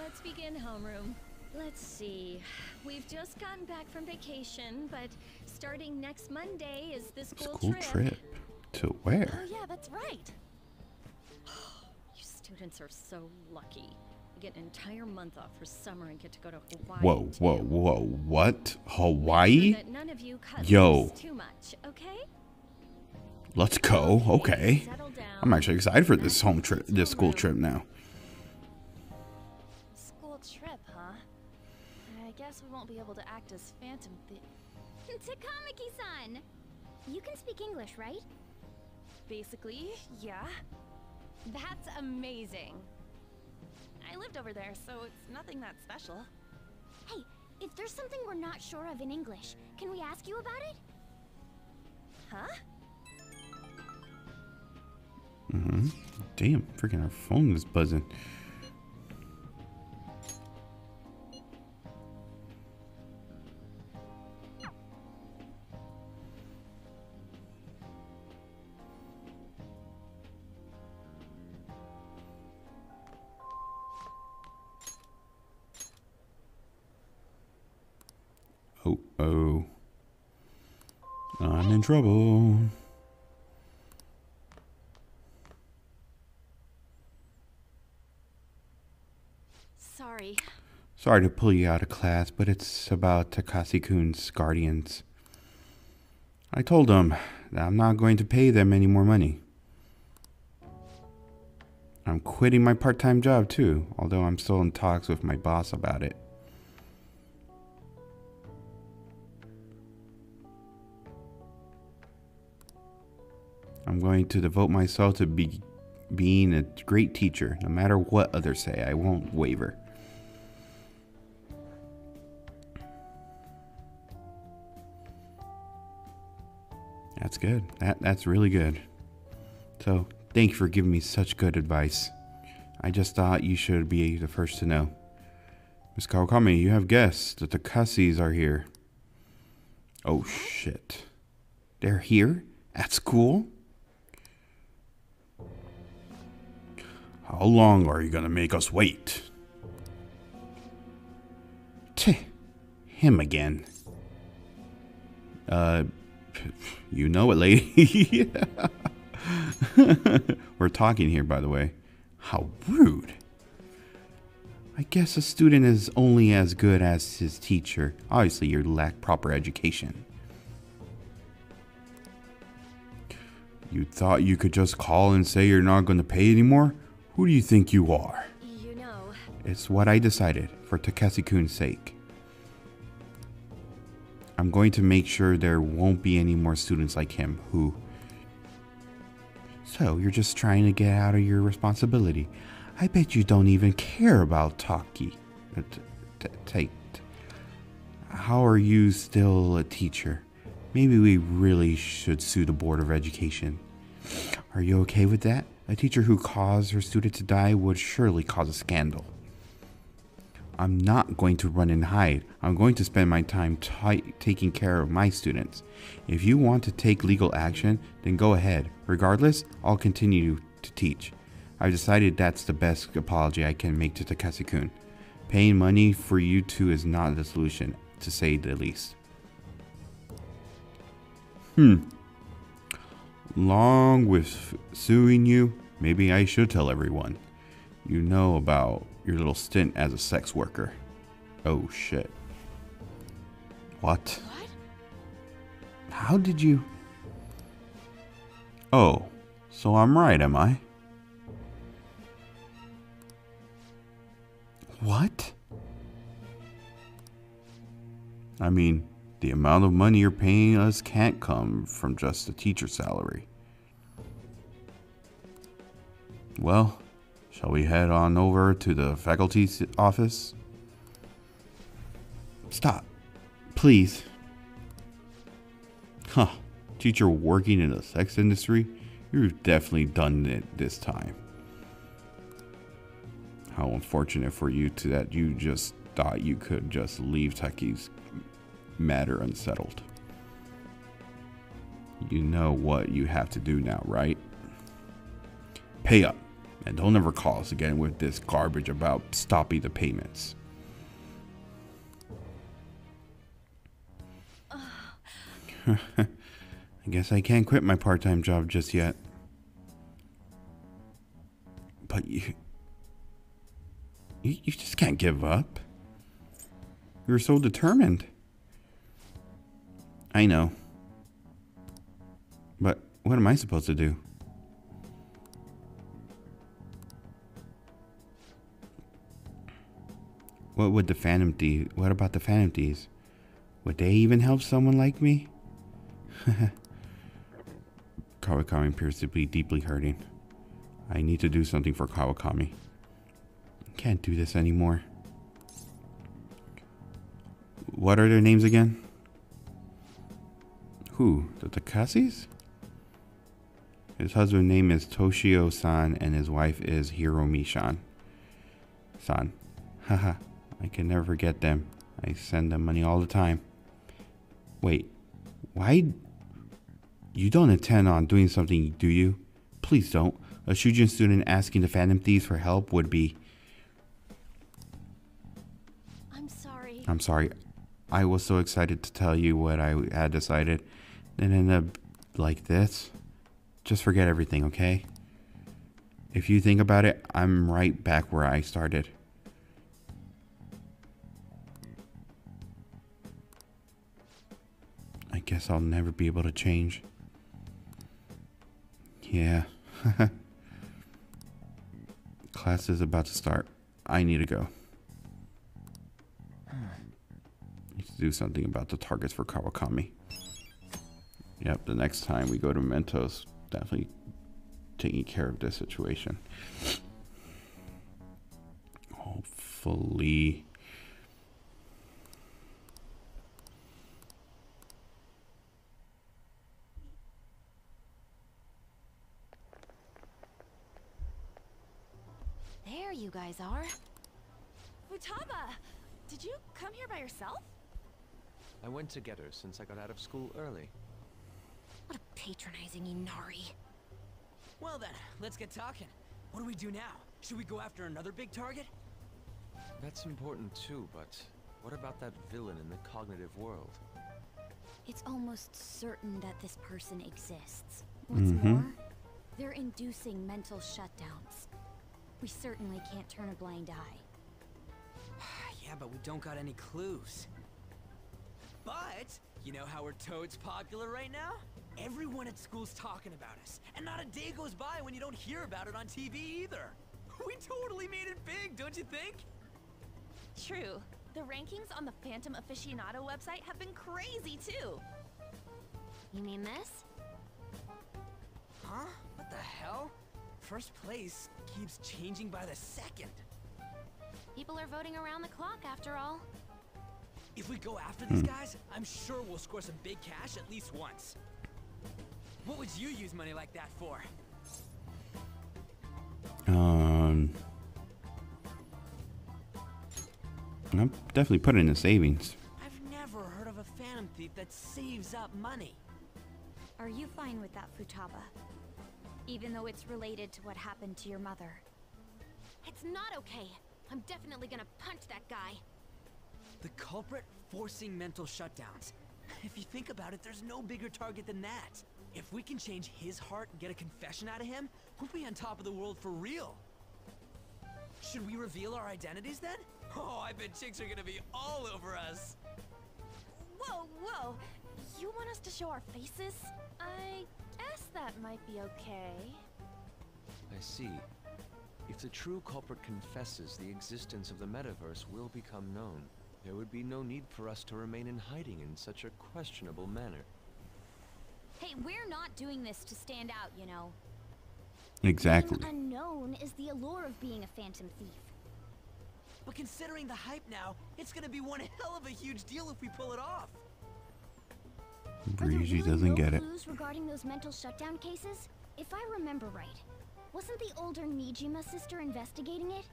Let's begin homeroom. Let's see. We've just gotten back from vacation, but starting next Monday is the school, School trip to where? Oh yeah, that's right. You students are so lucky. You get an entire month off for summer and get to go to Hawaii. Whoa, whoa, whoa! What? Hawaii? That none of you Yo. too much, okay? Let's go. Okay. I'm actually excited for this home trip, this school trip now. School trip, huh? I guess we won't be able to act as phantom thi- Takamaki-san! You can speak English, right? Basically, yeah. That's amazing. Lived over there, so it's nothing that special. Hey, if there's something we're not sure of in English, can we ask you about it? Huh? Mm-hmm. Damn, freaking our phone is buzzing. In trouble. Sorry. Sorry to pull you out of class, but it's about Takase Kun's guardians. I told them that I'm not going to pay them any more money. I'm quitting my part time job too, although I'm still in talks with my boss about it. I'm going to devote myself to be, being a great teacher. No matter what others say, I won't waver. That's good. That that's really good. So, thank you for giving me such good advice. I just thought you should be the first to know. Miss Kawakami, you have guests. That the Takases are here. Oh shit. They're here? At school? How long are you gonna make us wait? Tch, him again. Uh, you know it, lady. We're talking here, by the way. How rude. I guess a student is only as good as his teacher. Obviously, you lack proper education. You thought you could just call and say you're not going to pay anymore? Who do you think you are? You know. It's what I decided for Takeshi Kun's sake. I'm going to make sure there won't be any more students like him who. So, you're just trying to get out of your responsibility. I bet you don't even care about Taki. Uh, Take. How are you still a teacher? Maybe we really should sue the Board of Education. Are you okay with that? A teacher who caused her student to die would surely cause a scandal. I'm not going to run and hide. I'm going to spend my time taking care of my students. If you want to take legal action, then go ahead. Regardless, I'll continue to teach. I've decided that's the best apology I can make to Takase kun. Paying money for you two is not the solution, to say the least. Hmm. Along with suing you, maybe I should tell everyone. You know about your little stint as a sex worker. Oh shit. What? What? How did you? Oh, so I'm right, am I? What? I mean, the amount of money you're paying us can't come from just a teacher salary. Well, shall we head on over to the faculty's office? Stop. Please. Huh. Teacher working in the sex industry? You've definitely done it this time. How unfortunate for you to that you just thought you could just leave Taki's matter unsettled. You know what you have to do now, right? Pay up. And don't ever call us again with this garbage about stopping the payments. I guess I can't quit my part time job just yet. But you, you. You just can't give up. You're so determined. I know. But what am I supposed to do? What would the Phantom Thieves? What about the Phantom? Would they even help someone like me? Kawakami appears to be deeply hurting. I need to do something for Kawakami. Can't do this anymore. What are their names again? Who? The Takases? His husband's name is Toshio San and his wife is Hiromi San. San. Haha. I can never forget them. I send them money all the time. Wait. Why? You don't intend on doing something, do you? Please don't. A Shujin student asking the Phantom Thieves for help would be. I'm sorry. I'm sorry. I was so excited to tell you what I had decided, then end up like this. Just forget everything, okay? If you think about it, I'm right back where I started. I guess I'll never be able to change. Yeah. Class is about to start. I need to go. Hmm. Need to do something about the targets for Kawakami. Yep, the next time we go to Mementos, definitely taking care of this situation. Hopefully. There you guys are. Futaba! Did you come here by yourself? I went to get her since I got out of school early. What a patronizing Inari. Well then, let's get talking. What do we do now? Should we go after another big target? That's important too, but what about that villain in the cognitive world? It's almost certain that this person exists. What's Mhm. more, they're inducing mental shutdowns. We certainly can't turn a blind eye. yeah, but we don't got any clues. But, you know how we're toads popular right now? Everyone at school's talking about us. And not a day goes by when you don't hear about it on TV either. We totally made it big, don't you think? True. The rankings on the Phantom Aficionado website have been crazy too. You mean this? Huh? What the hell? First place keeps changing by the second. People are voting around the clock after all. If we go after these Hmm. guys, I'm sure we'll score some big cash at least once. What would you use money like that for? Um, I'm definitely put it in the savings. I've never heard of a phantom thief that saves up money. Are you fine with that, Futaba? Even though it's related to what happened to your mother. It's not okay. I'm definitely gonna punch that guy. The culprit forcing mental shutdowns. If you think about it, there's no bigger target than that. If we can change his heart and get a confession out of him, we'll be on top of the world for real. Should we reveal our identities then? Oh, I bet chicks are gonna be all over us. Whoa, whoa! You want us to show our faces? I guess that might be okay. I see. If the true culprit confesses, the existence of the metaverse will become known. There would be no need for us to remain in hiding in such a questionable manner. Hey, we're not doing this to stand out, you know. Exactly. Being unknown is the allure of being a phantom thief. But considering the hype now, it's gonna be one hell of a huge deal if we pull it off. Breezy really doesn't no get it. clues regarding those mental shutdown cases? If I remember right, wasn't the older Nijima sister investigating it?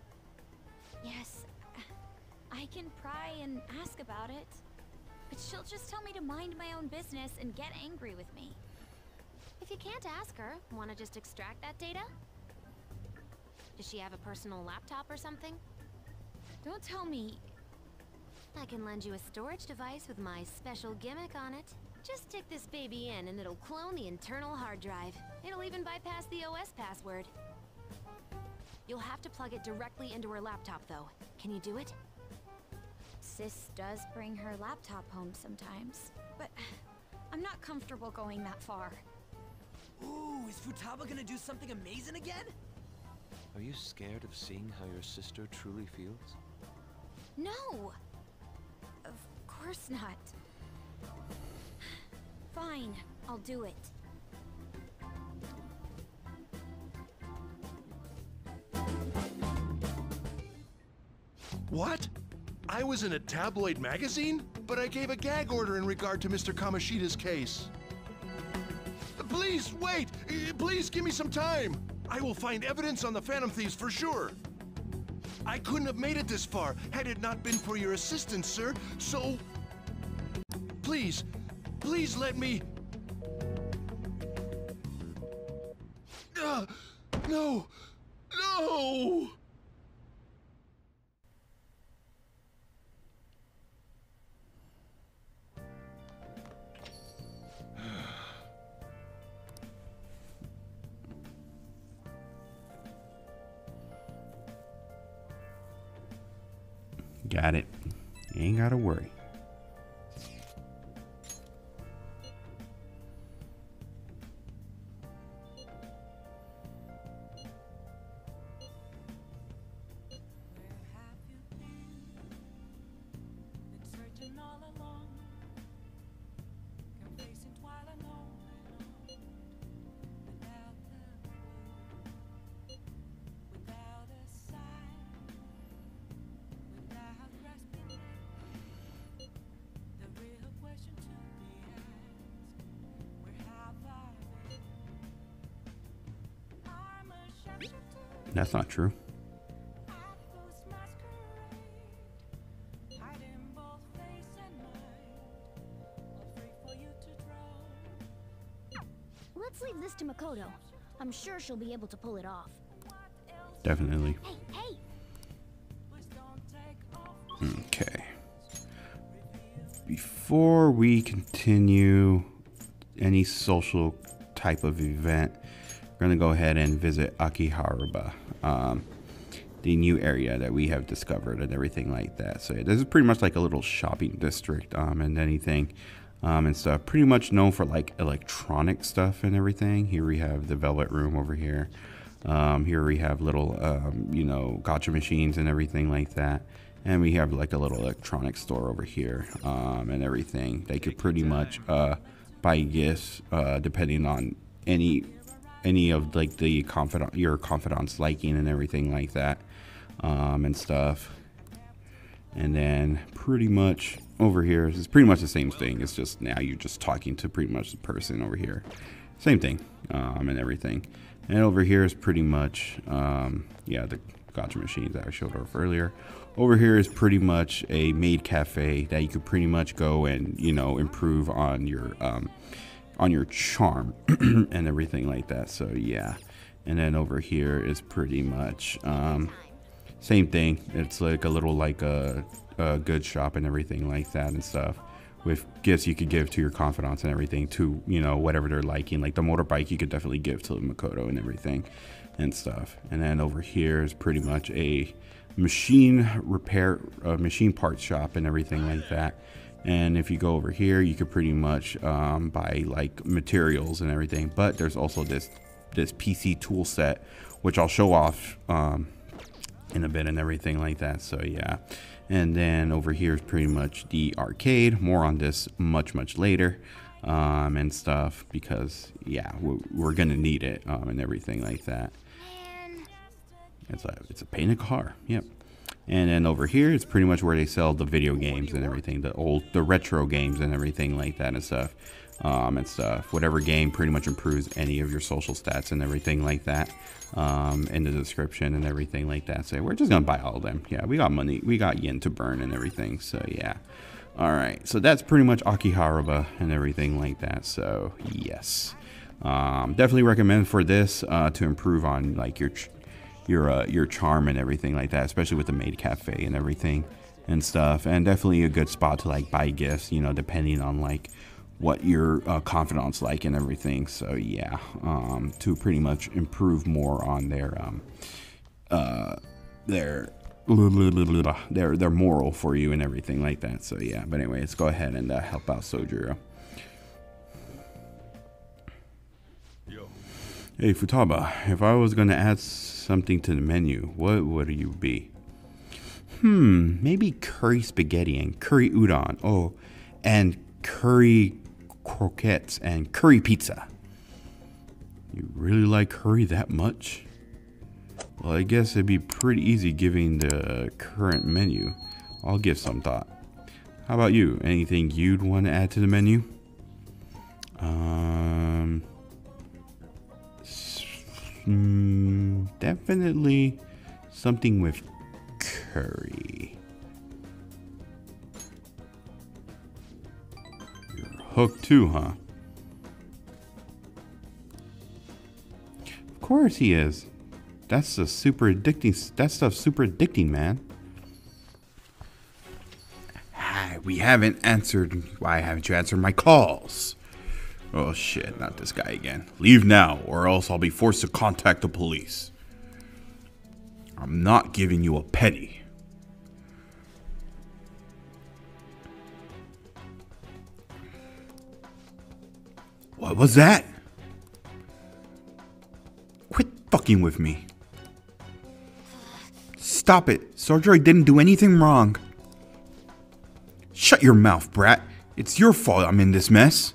Yes, I can pry and ask about it. But she'll just tell me to mind my own business and get angry with me. If you can't ask her, wanna just extract that data? Does she have a personal laptop or something? Don't tell me. I can lend you a storage device with my special gimmick on it. Just stick this baby in and it'll clone the internal hard drive. It'll even bypass the OS password. You'll have to plug it directly into her laptop though. Can you do it? Sis does bring her laptop home sometimes, but I'm not comfortable going that far. Ooh, is Futaba gonna do something amazing again? Are you scared of seeing how your sister truly feels? No! Of course not. Fine, I'll do it. What? I was in a tabloid magazine? But I gave a gag order in regard to Mr. Kamoshida's case. Please, wait! Please give me some time! I will find evidence on the Phantom Thieves for sure! I couldn't have made it this far had it not been for your assistance, sir, so... Please, please let me... Uh, no! No! Ain't gotta worry. That's not true. Let's leave this to Makoto. I'm sure she'll be able to pull it off. Definitely. Hey, hey! Okay. Before we continue any social type of event, we're going to go ahead and visit Akihabara, um, the new area that we have discovered and everything like that. So yeah, this is pretty much like a little shopping district um, and anything um, and stuff. Pretty much known for like electronic stuff and everything. Here we have the Velvet Room over here. Um, here we have little, um, you know, gotcha machines and everything like that. And we have like a little electronic store over here um, and everything. They could pretty much uh, buy gifts uh, depending on any any of like the confidant your confidant's liking and everything like that um, and stuff. And then pretty much over here is pretty much the same thing. It's just now you're just talking to pretty much the person over here. Same thing um, and everything. And over here is pretty much, um, yeah, the gotcha machines that I showed off earlier. Over here is pretty much a maid cafe that you could pretty much go and, you know, improve on your, um, on your charm and everything like that. So yeah. And then over here is pretty much, um, same thing. It's like a little like a, a good shop and everything like that and stuff with gifts you could give to your confidants and everything to you know whatever they're liking like the motorbike you could definitely give to makoto and everything and stuff and then over here is pretty much a machine repair machine parts shop and everything like that and if you go over here you could pretty much um, buy like materials and everything. But there's also this this pc tool set which i'll show off um, in a bit and everything like that. So yeah. And then over here is pretty much the arcade. More on this much much later um, and stuff because yeah we're, we're gonna need it um, and everything like that. It's a it's a painted car. Yep and then over here it's pretty much where they sell the video games and everything the old the retro games and everything like that and stuff um, and stuff. Whatever game pretty much improves any of your social stats and everything like that um, in the description and everything like that. So we're just gonna buy all of them. Yeah we got money we got yen to burn and everything so yeah. All right so that's pretty much akihabara and everything like that so yes. Um, definitely recommend for this uh, to improve on like your your uh, your charm and everything like that especially with the maid cafe and everything and stuff and definitely a good spot to like buy gifts you know depending on like what your uh, confidants like and everything. So yeah um, to pretty much improve more on their um, uh, their their their moral for you and everything like that. So yeah but anyway let's go ahead and uh, help out Sojiro Hey Futaba, if I was gonna add something to the menu, what would you be? Hmm, maybe curry spaghetti and curry udon. Oh, and curry croquettes and curry pizza. You really like curry that much? Well, I guess it'd be pretty easy giving the current menu. I'll give some thought. How about you? Anything you'd want to add to the menu? Um, mm, definitely something with curry. You're hooked too, huh? Of course he is. That's a super addicting. That stuff's super addicting, man. Hi, we haven't answered. Why haven't you answered my calls? Oh shit, not this guy again. Leave now, or else I'll be forced to contact the police. I'm not giving you a penny. What was that? Quit fucking with me. Stop it. Sojiro didn't do anything wrong. Shut your mouth, brat. It's your fault I'm in this mess.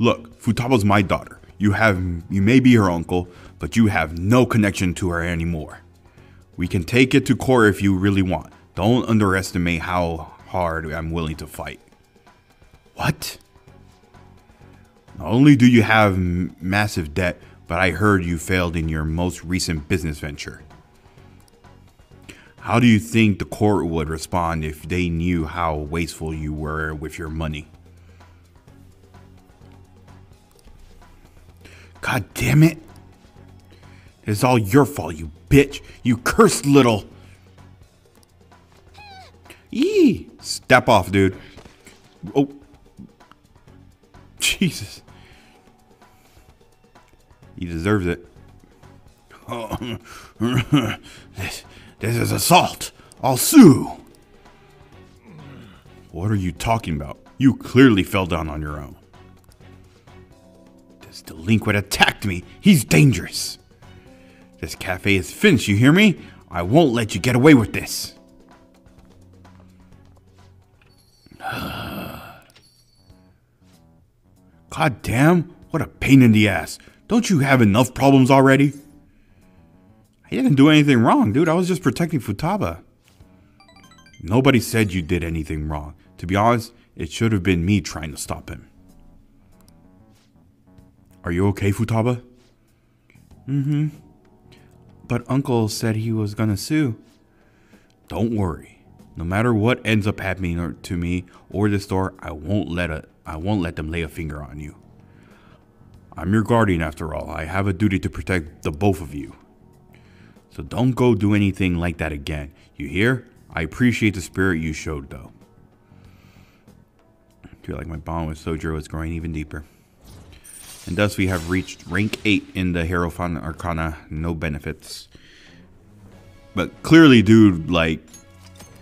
Look, Futaba's my daughter. You have you may be her uncle, but you have no connection to her anymore. We can take it to court if you really want. Don't underestimate how hard I'm willing to fight. What? Not only do you have massive debt, but I heard you failed in your most recent business venture. How do you think the court would respond if they knew how wasteful you were with your money? God damn it. It's all your fault, you bitch. You cursed little. Yee! Step off, dude. Oh. Jesus. He deserves it. Oh. this, this is assault. I'll sue. What are you talking about? You clearly fell down on your own. Delinquent attacked me. He's dangerous. This cafe is finished, you hear me? I won't let you get away with this. God damn, what a pain in the ass. Don't you have enough problems already? I didn't do anything wrong, dude. I was just protecting Futaba. Nobody said you did anything wrong. To be honest, it should have been me trying to stop him. Are you okay, Futaba? Mm-hmm. But Uncle said he was gonna sue. Don't worry. No matter what ends up happening to me or the store, I won't let a I won't let them lay a finger on you. I'm your guardian after all. I have a duty to protect the both of you. So don't go do anything like that again. You hear? I appreciate the spirit you showed though. I feel like my bond with Sojiro is growing even deeper. And thus we have reached rank 8 in the Hero Hierophant Arcana, no benefits. But clearly dude, like,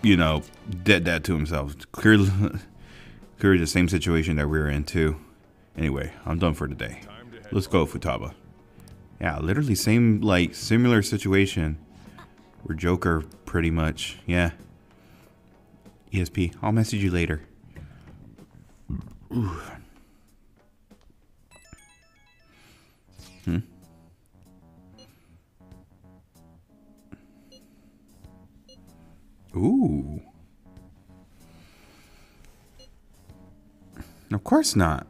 you know, did that to himself. Clearly, clearly the same situation that we are in too. Anyway, I'm done for today. Let's go, Futaba. Yeah, literally same, like, similar situation. We're Joker, pretty much. Yeah. ESP, I'll message you later. Ooh. Hmm? Ooh. Of course not.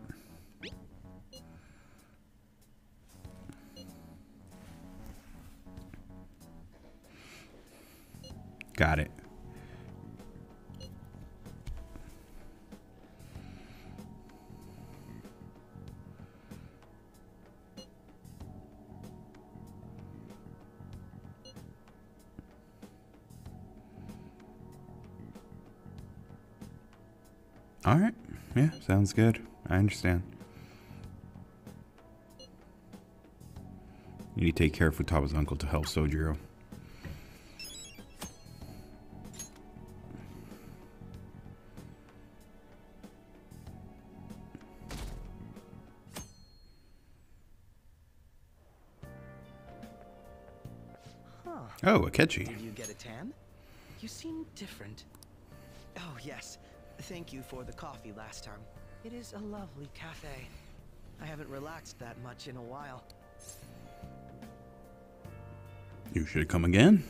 Got it. All right. Yeah, sounds good. I understand. You need to take care of Futaba's uncle to help Sojiro. Oh, Akechi. Did you get a tan? You seem different. Oh, yes. Thank you for the coffee last time. It is a lovely cafe. I haven't relaxed that much in a while. You should come again.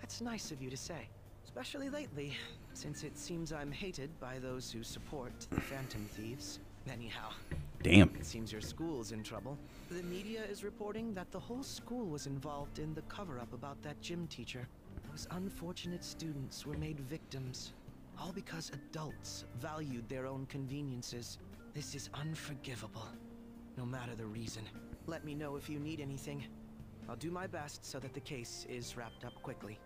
That's nice of you to say, especially lately, since it seems I'm hated by those who support the Phantom Thieves. Anyhow, Damn. it seems your school's in trouble. The media is reporting that the whole school was involved in the cover-up about that gym teacher. Those unfortunate students were made victims, all because adults valued their own conveniences. This is unforgivable, no matter the reason. Let me know if you need anything. I'll do my best so that the case is wrapped up quickly.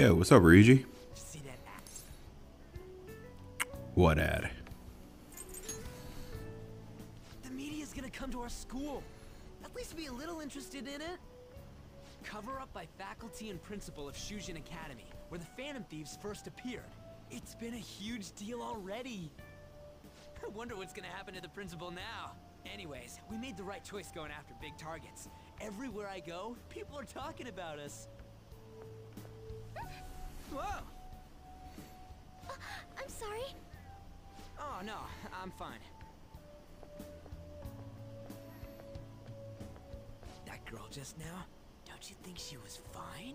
Yo, what's up, Ryuji? What ad? The media's gonna come to our school. At least be a little interested in it. Cover up by faculty and principal of Shujin Academy, where the Phantom Thieves first appeared. It's been a huge deal already. I wonder what's gonna happen to the principal now. Anyways, we made the right choice going after big targets. Everywhere I go, people are talking about us. Whoa! Uh, I'm sorry. Oh, no, I'm fine. That girl just now, don't you think she was fine?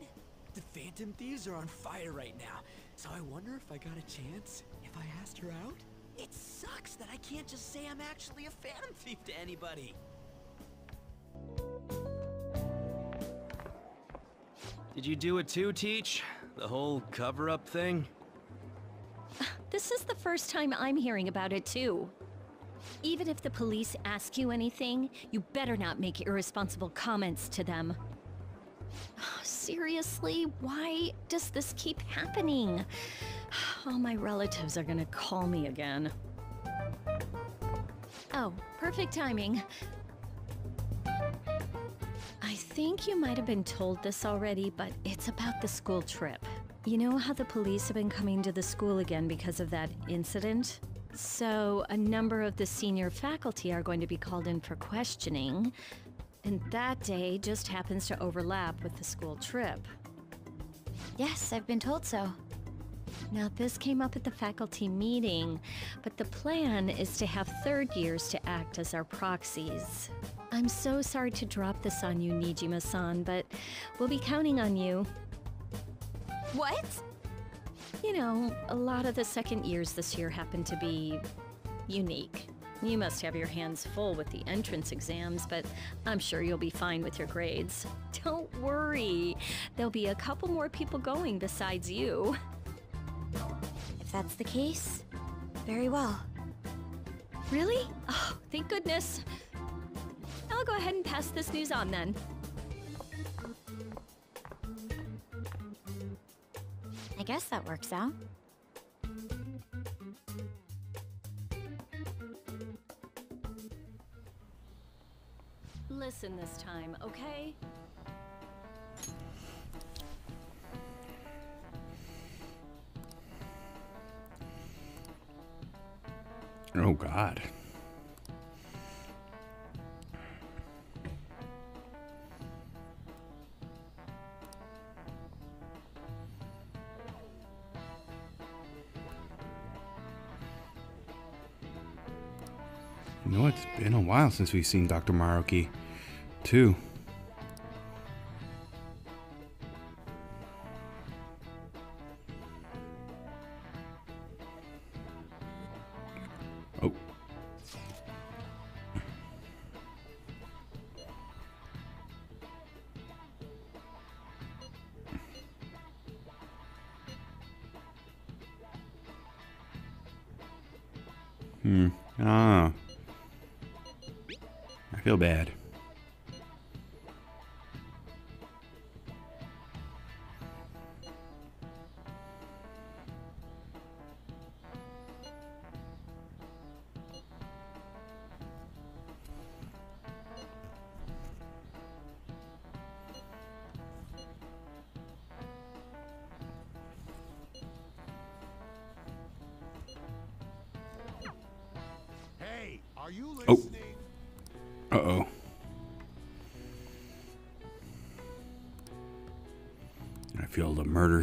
The Phantom Thieves are on fire right now, so I wonder if I got a chance if I asked her out? It sucks that I can't just say I'm actually a Phantom Thief to anybody. Did you do it too, Teach? The whole cover-up thing? This is the first time I'm hearing about it, too. Even if the police ask you anything, you better not make irresponsible comments to them. Seriously, why does this keep happening? All my relatives are gonna call me again. Oh, perfect timing. I think you might have been told this already, but it's about the school trip. You know how the police have been coming to the school again because of that incident? So, a number of the senior faculty are going to be called in for questioning, and that day just happens to overlap with the school trip. Yes, I've been told so. Now, this came up at the faculty meeting, but the plan is to have third years to act as our proxies. I'm so sorry to drop this on you, Nijima-san, but we'll be counting on you. What? You know, a lot of the second years this year happen to be unique. You must have your hands full with the entrance exams, but I'm sure you'll be fine with your grades. Don't worry, there'll be a couple more people going besides you. If that's the case, very well. Really? Oh, thank goodness. I'll go ahead and pass this news on then. I guess that works out. Listen this time, okay? Oh God. Know, it's been a while since we've seen Dr. Maruki, too.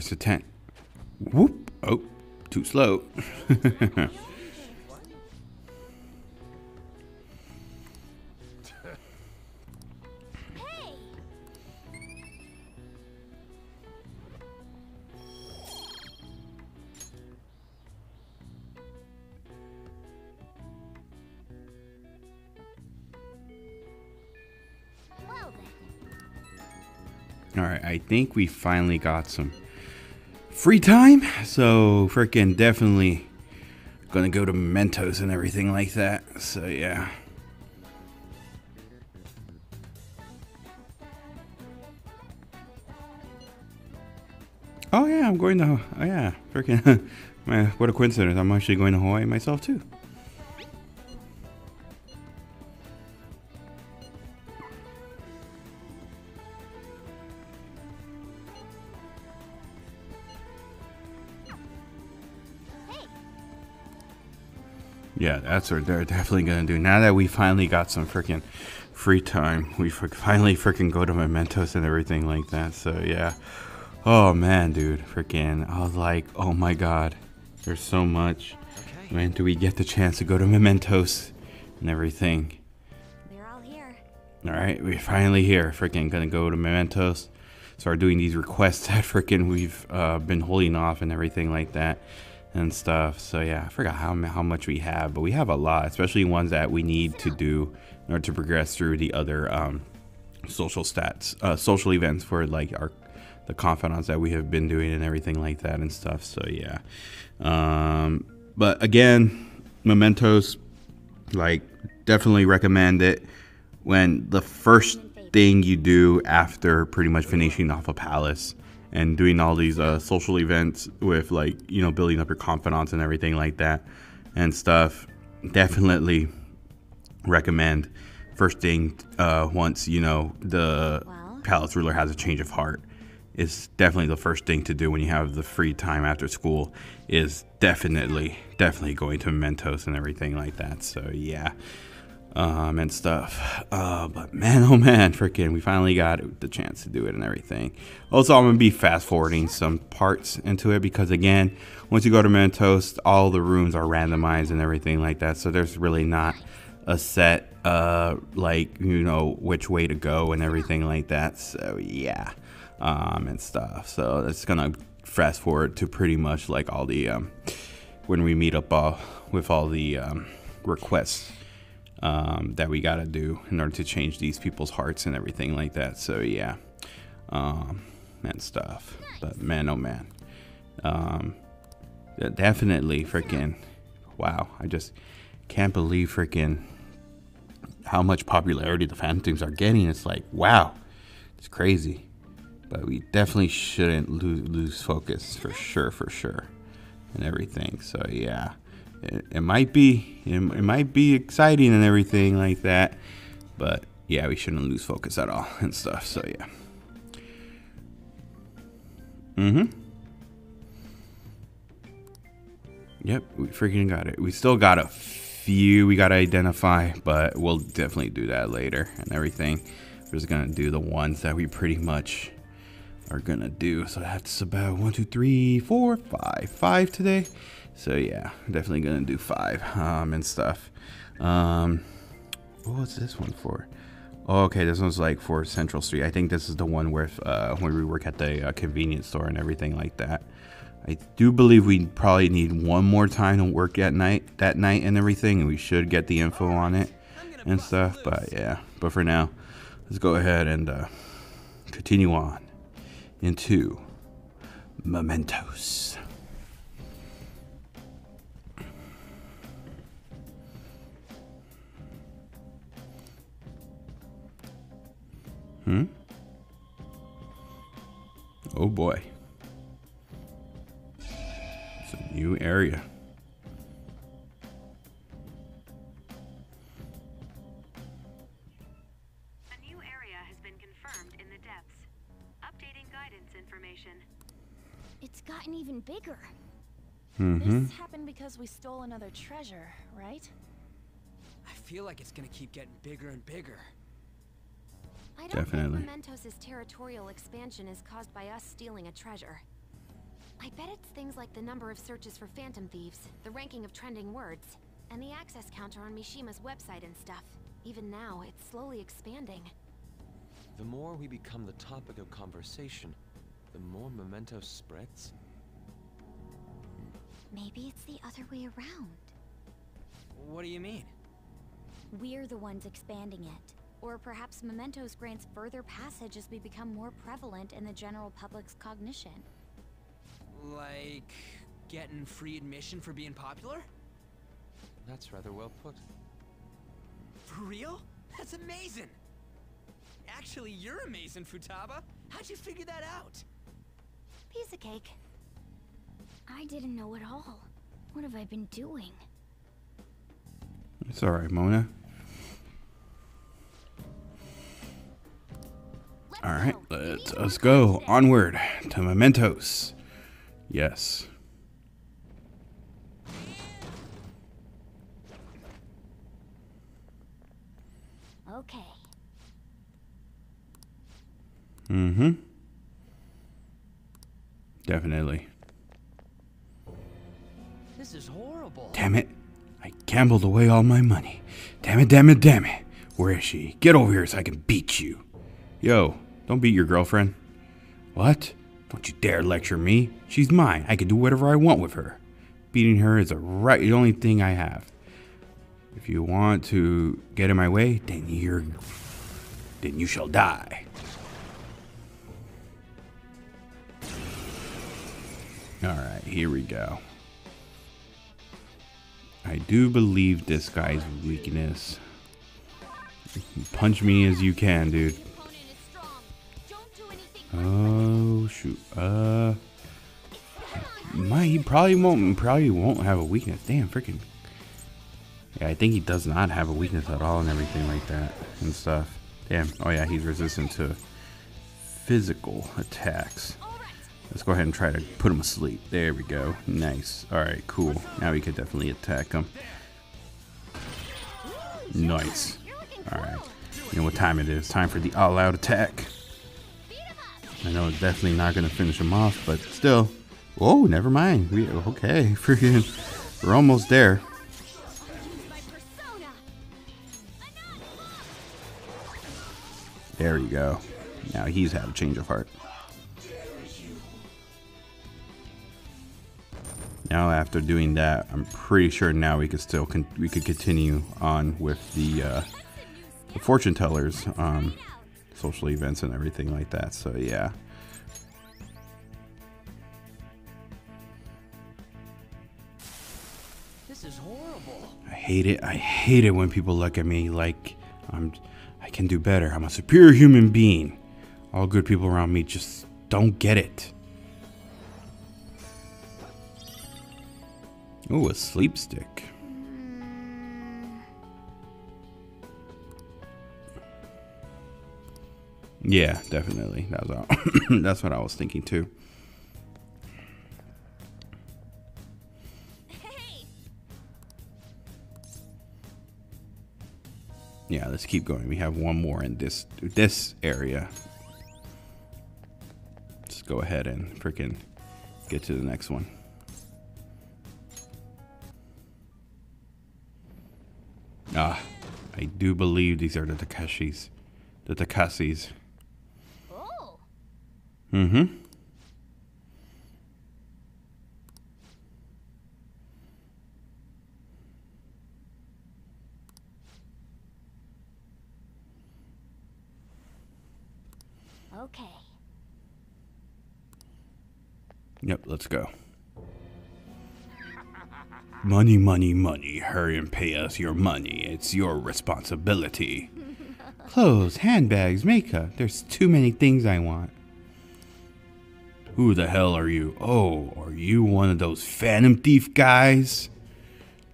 The murderous intent. Whoop. Oh, too slow. All right, I think we finally got some free time. So freaking definitely gonna go to Mementos and everything like that. So yeah. Oh yeah, I'm going to. Oh yeah, freaking. What a coincidence! I'm actually going to Hawaii myself too. Yeah, that's what they're definitely gonna do. Now that we finally got some freaking free time, we finally freaking go to mementos and everything like that. So yeah. Oh man, dude, freaking! I was like, oh my god, there's so much. Okay. When do we get the chance to go to mementos and everything? We're all here. All right, we're finally here. Freaking gonna go to mementos. Start doing these requests that freaking we've uh, been holding off and everything like that and stuff. So yeah, I forgot how how much we have, but we have a lot, especially ones that we need to do in order to progress through the other um, social stats, uh, social events for like our the confidants that we have been doing and everything like that and stuff. So yeah, um, but again, mementos, like definitely recommend it when the first thing you do after pretty much finishing off a palace and doing all these uh, social events with like you know building up your confidence and everything like that and stuff definitely recommend first thing uh, once you know the palace ruler has a change of heart. Is definitely the first thing to do when you have the free time after school is definitely definitely going to mementos and everything like that. So yeah um, and stuff. Uh, but man, oh man, freaking, we finally got the chance to do it and everything. Also, I'm gonna be fast forwarding some parts into it because again, once you go to Mementos, all the rooms are randomized and everything like that. So there's really not a set, uh, like you know which way to go and everything like that. So yeah, um, and stuff. So it's gonna fast forward to pretty much like all the um, when we meet up all with all the um, requests um, that we got to do in order to change these people's hearts and everything like that. So yeah, um, and stuff. But man, oh man, um, definitely freaking wow! I just can't believe freaking how much popularity the Phantoms are getting. It's like wow, it's crazy. But we definitely shouldn't lose, lose focus for sure, for sure, and everything. So yeah it, it might be it, it might be exciting and everything like that, but yeah, we shouldn't lose focus at all and stuff. So yeah. Mm-hmm. Yep, we freaking got it. We still got a few we gotta identify, but we'll definitely do that later and everything. We're just gonna do the ones that we pretty much are gonna do. So that's about one, two, three, four, five, five today. So yeah, definitely gonna do five um, and stuff. Um, what's this one for? Oh, okay, this one's like for Central Street. I think this is the one where uh, when we work at the uh, convenience store and everything like that. I do believe we probably need one more time to work at night that night and everything, and we should get the info on it and stuff. But yeah, but for now, let's go ahead and uh, continue on into mementos. Hmm? Oh boy. It's a new area. A new area has been confirmed in the depths. Updating guidance information. It's gotten even bigger. Mm-hmm. This happened because we stole another treasure, right? I feel like it's gonna keep getting bigger and bigger. I don't Definitely. think Mementos' territorial expansion is caused by us stealing a treasure. I bet it's things like the number of searches for Phantom Thieves, the ranking of trending words, and the access counter on Mishima's website and stuff. Even now, it's slowly expanding. The more we become the topic of conversation, the more memento spreads. Maybe it's the other way around. What do you mean? We're the ones expanding it. Or perhaps Mementos grants further passage as we become more prevalent in the general public's cognition. Like getting free admission for being popular? That's rather well put. For real? That's amazing! Actually, you're amazing, Futaba. How'd you figure that out? Piece of cake. I didn't know at all. What have I been doing? It's alright, Mona. Alright, let's, let's go. Onward to Mementos. Yes. Okay. Mm-hmm. Definitely. This is horrible. Damn it. I gambled away all my money. Damn it, damn it, damn it. Where is she? Get over here so I can beat you. Yo, don't beat your girlfriend. What? Don't you dare lecture me. She's mine. I can do whatever I want with her. Beating her is a right the only thing I have. If you want to get in my way, then you're then you shall die. Alright, here we go. I do believe this guy's weakness. Punch me as you can, dude. Oh shoot. Uh my he probably won't probably won't have a weakness. Damn freaking Yeah, I think he does not have a weakness at all and everything like that and stuff. Damn. Oh yeah, he's resistant to physical attacks. Let's go ahead and try to put him asleep. There we go. Nice. Alright, cool. Now we could definitely attack him. Nice. Alright. You know what time it is. Time for the all-out attack. I know it's definitely not going to finish him off, but still. Whoa, never mind. We Okay, freaking. We're almost there. There you go. Now he's had a change of heart. Now after doing that, I'm pretty sure now we could still we could continue on with the, uh, the fortune tellers, um, social events and everything like that. So yeah. This is horrible. I hate it. I hate it when people look at me like I'm I can do better. I'm a superior human being. All good people around me just don't get it. Oh, a sleep stick. Yeah, definitely. That's what I was thinking too. Yeah, let's keep going. We have one more in this this area. Let's go ahead and freaking get to the next one. Ah, I do believe these are the Takases. The Takases. Mm-hmm. Okay. Yep, let's go. Money, money, money. Hurry and pay us your money. It's your responsibility. Clothes, handbags, makeup. There's too many things I want. Who the hell are you? Oh, are you one of those Phantom Thief guys?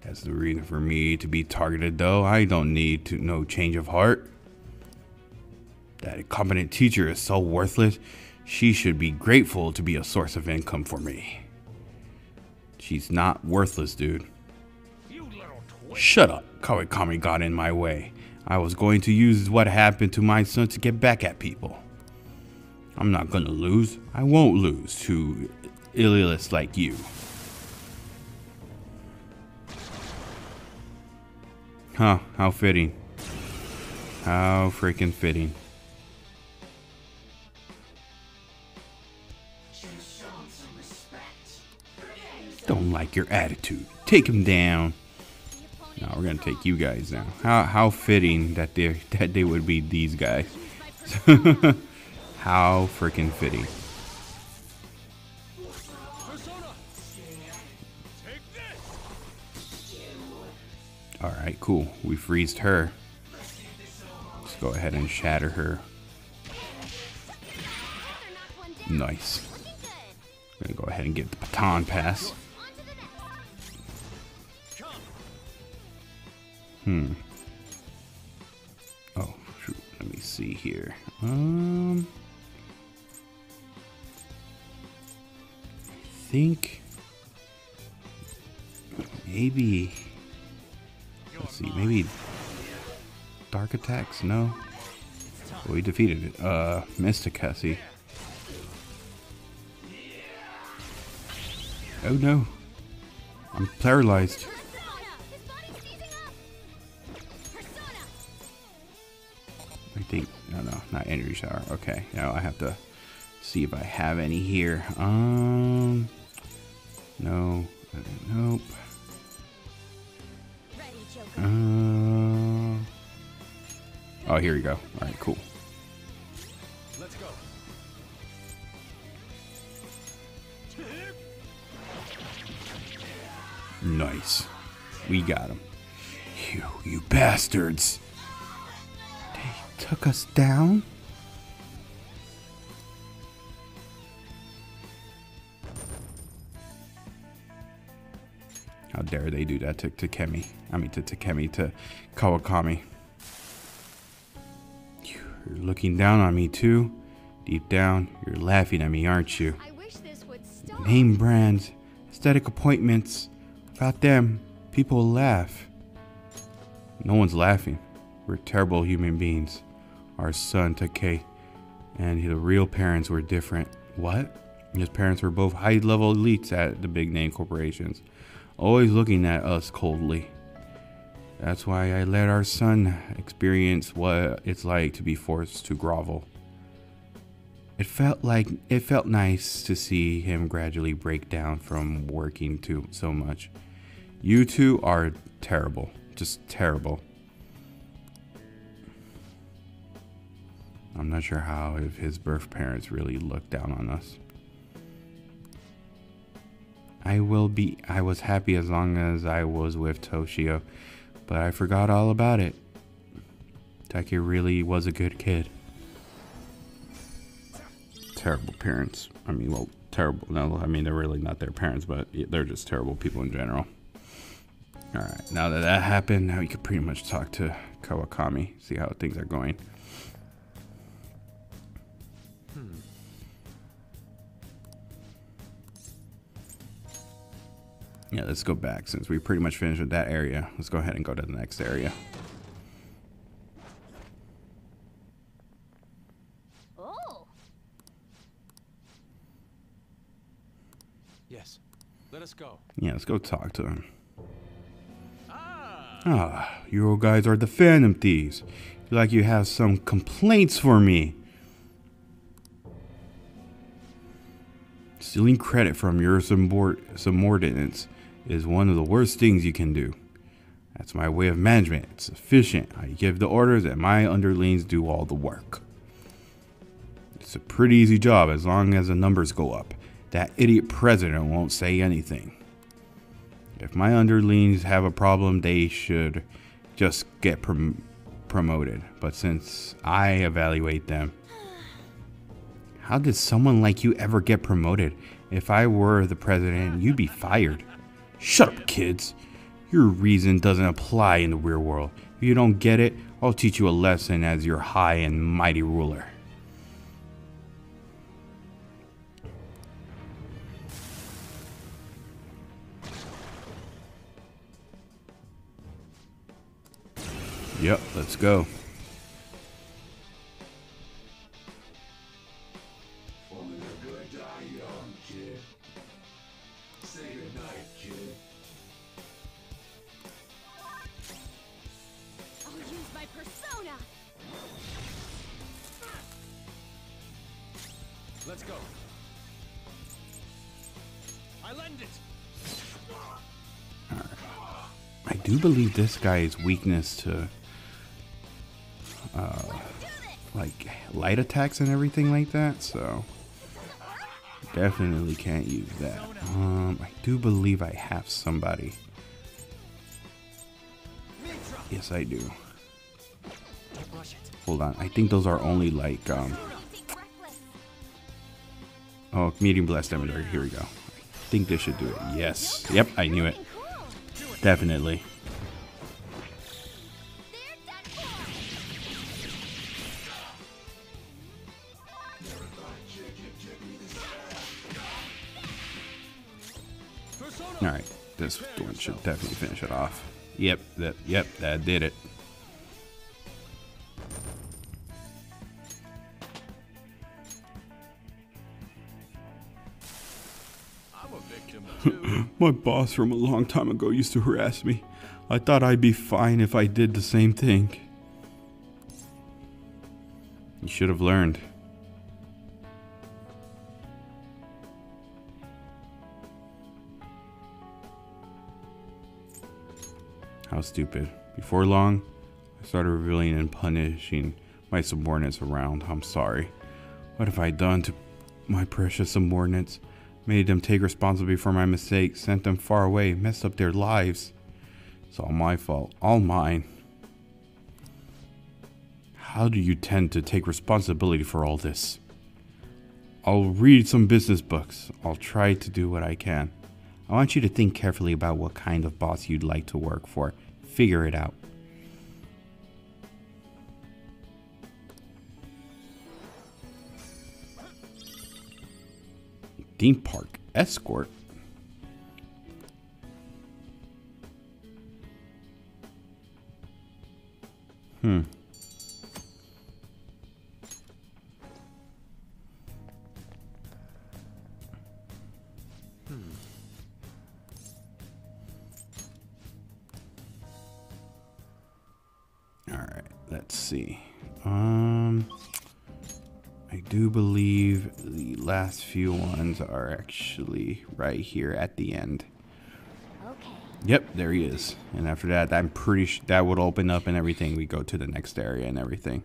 That's the reason for me to be targeted, though. I don't need to no change of heart. That incompetent teacher is so worthless. She should be grateful to be a source of income for me. She's not worthless, dude. Shut up. Kawakami got in my way. I was going to use what happened to my son to get back at people. I'm not gonna lose. I won't lose to Ililis like you. Huh, how fitting. How freaking fitting. Don't like your attitude. Take him down. No, we're gonna take you guys down. How how fitting that they that they would be these guys. how freaking fitting. All right, cool. We freezed her. Let's go ahead and shatter her. Nice. I'm gonna go ahead and get the baton pass. Hmm. Oh, shoot. Let me see here. Um. Think maybe. Let's see. Maybe dark attacks. No. Well, we defeated it. Uh, Mister Cassie Oh no. I'm paralyzed. I think, no, no, not energy shower. Okay, now I have to see if I have any here. Um, no, nope. Uh, oh, here we go. All right, cool. Let's go. Nice. We got him. You, you bastards. They took us down? Dare they do that to Takemi? I mean, to Takemi, to Kawakami. You're looking down on me too? Deep down, you're laughing at me, aren't you? Name brands, aesthetic appointments. Without them, people laugh. No one's laughing. We're terrible human beings. Our son, Takei, and his real parents were different. What? His parents were both high level elites at the big name corporations, always looking at us coldly. That's why I let our son experience what it's like to be forced to grovel. It felt like it felt nice to see him gradually break down from working too so much. You two are terrible, just terrible. I'm not sure how if his birth parents really looked down on us. I will be I was happy as long as I was with Toshio, but I forgot all about it. Taki really was a good kid. Terrible parents. I mean, well, terrible. No, I mean, they're really not their parents, but they're just terrible people in general. Alright, now that that happened, now you can pretty much talk to Kawakami, see how things are going. Yeah, let's go back since we pretty much finished with that area. Let's go ahead and go to the next area. Oh, Yes. Let us go. Yeah, let's go talk to him. Ah, you guys are the Phantom Thieves. Like you have some complaints for me. Stealing credit from your subor- subordinates is one of the worst things you can do. That's my way of management. It's efficient. I give the orders and my underlings do all the work. It's a pretty easy job as long as the numbers go up. That idiot president won't say anything. If my underlings have a problem, they should just get prom- promoted. But since I evaluate them, how did someone like you ever get promoted? If I were the president, you'd be fired. Shut up, kids. Your reason doesn't apply in the real world. If you don't get it, I'll teach you a lesson as your high and mighty ruler. Yep, let's go. Do believe this guy's weakness to uh, like light attacks and everything like that, so definitely can't use that. Um, I do believe I have somebody. Yes, I do. Hold on, I think those are only like um. Oh, medium blast damage. Here we go. I think this should do it. Yes. Yep, I knew it. Definitely. All right, this one should definitely finish it off. Yep, that yep, that did it. I'm a victim too. My boss from a long time ago used to harass me. I thought I'd be fine if I did the same thing. You should have learned. How stupid. Before long, I started revealing and punishing my subordinates around. I'm sorry. What have I done to my precious subordinates? Made them take responsibility for my mistakes, sent them far away, messed up their lives. It's all my fault, all mine. How do you tend to take responsibility for all this? I'll read some business books. I'll try to do what I can. I want you to think carefully about what kind of boss you'd like to work for. Figure it out. Theme park escort. Hmm. See. Um, I do believe the last few ones are actually right here at the end. Okay. Yep, there he is. And after that, I'm pretty sure that would open up and everything. We go to the next area and everything.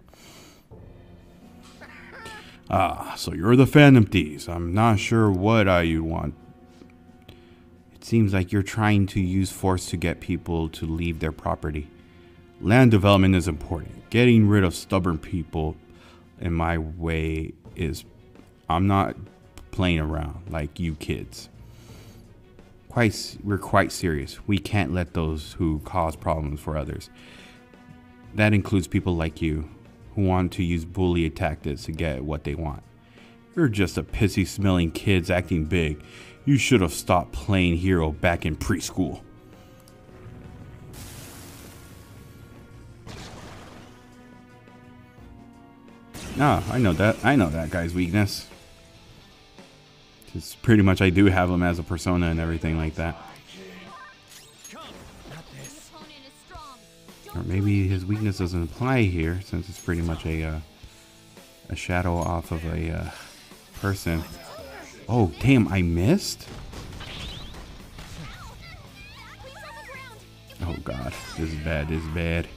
Ah, so you're the Phantom Thieves. I'm not sure what uh, you want. It seems like you're trying to use force to get people to leave their property. Land development is important. Getting rid of stubborn people in my way is... I'm not playing around like you kids. Quite, we're quite serious. We can't let those who cause problems for others. That includes people like you, who want to use bully tactics to get what they want. You're just a pissy smelling kids acting big. You should have stopped playing hero back in preschool. Ah, I know that. I know that guy's weakness. It's pretty much I do have him as a persona and everything like that. Or maybe his weakness doesn't apply here, since it's pretty much a uh, a shadow off of a uh, person. Oh, damn! I missed. Oh god, this is bad. This is bad.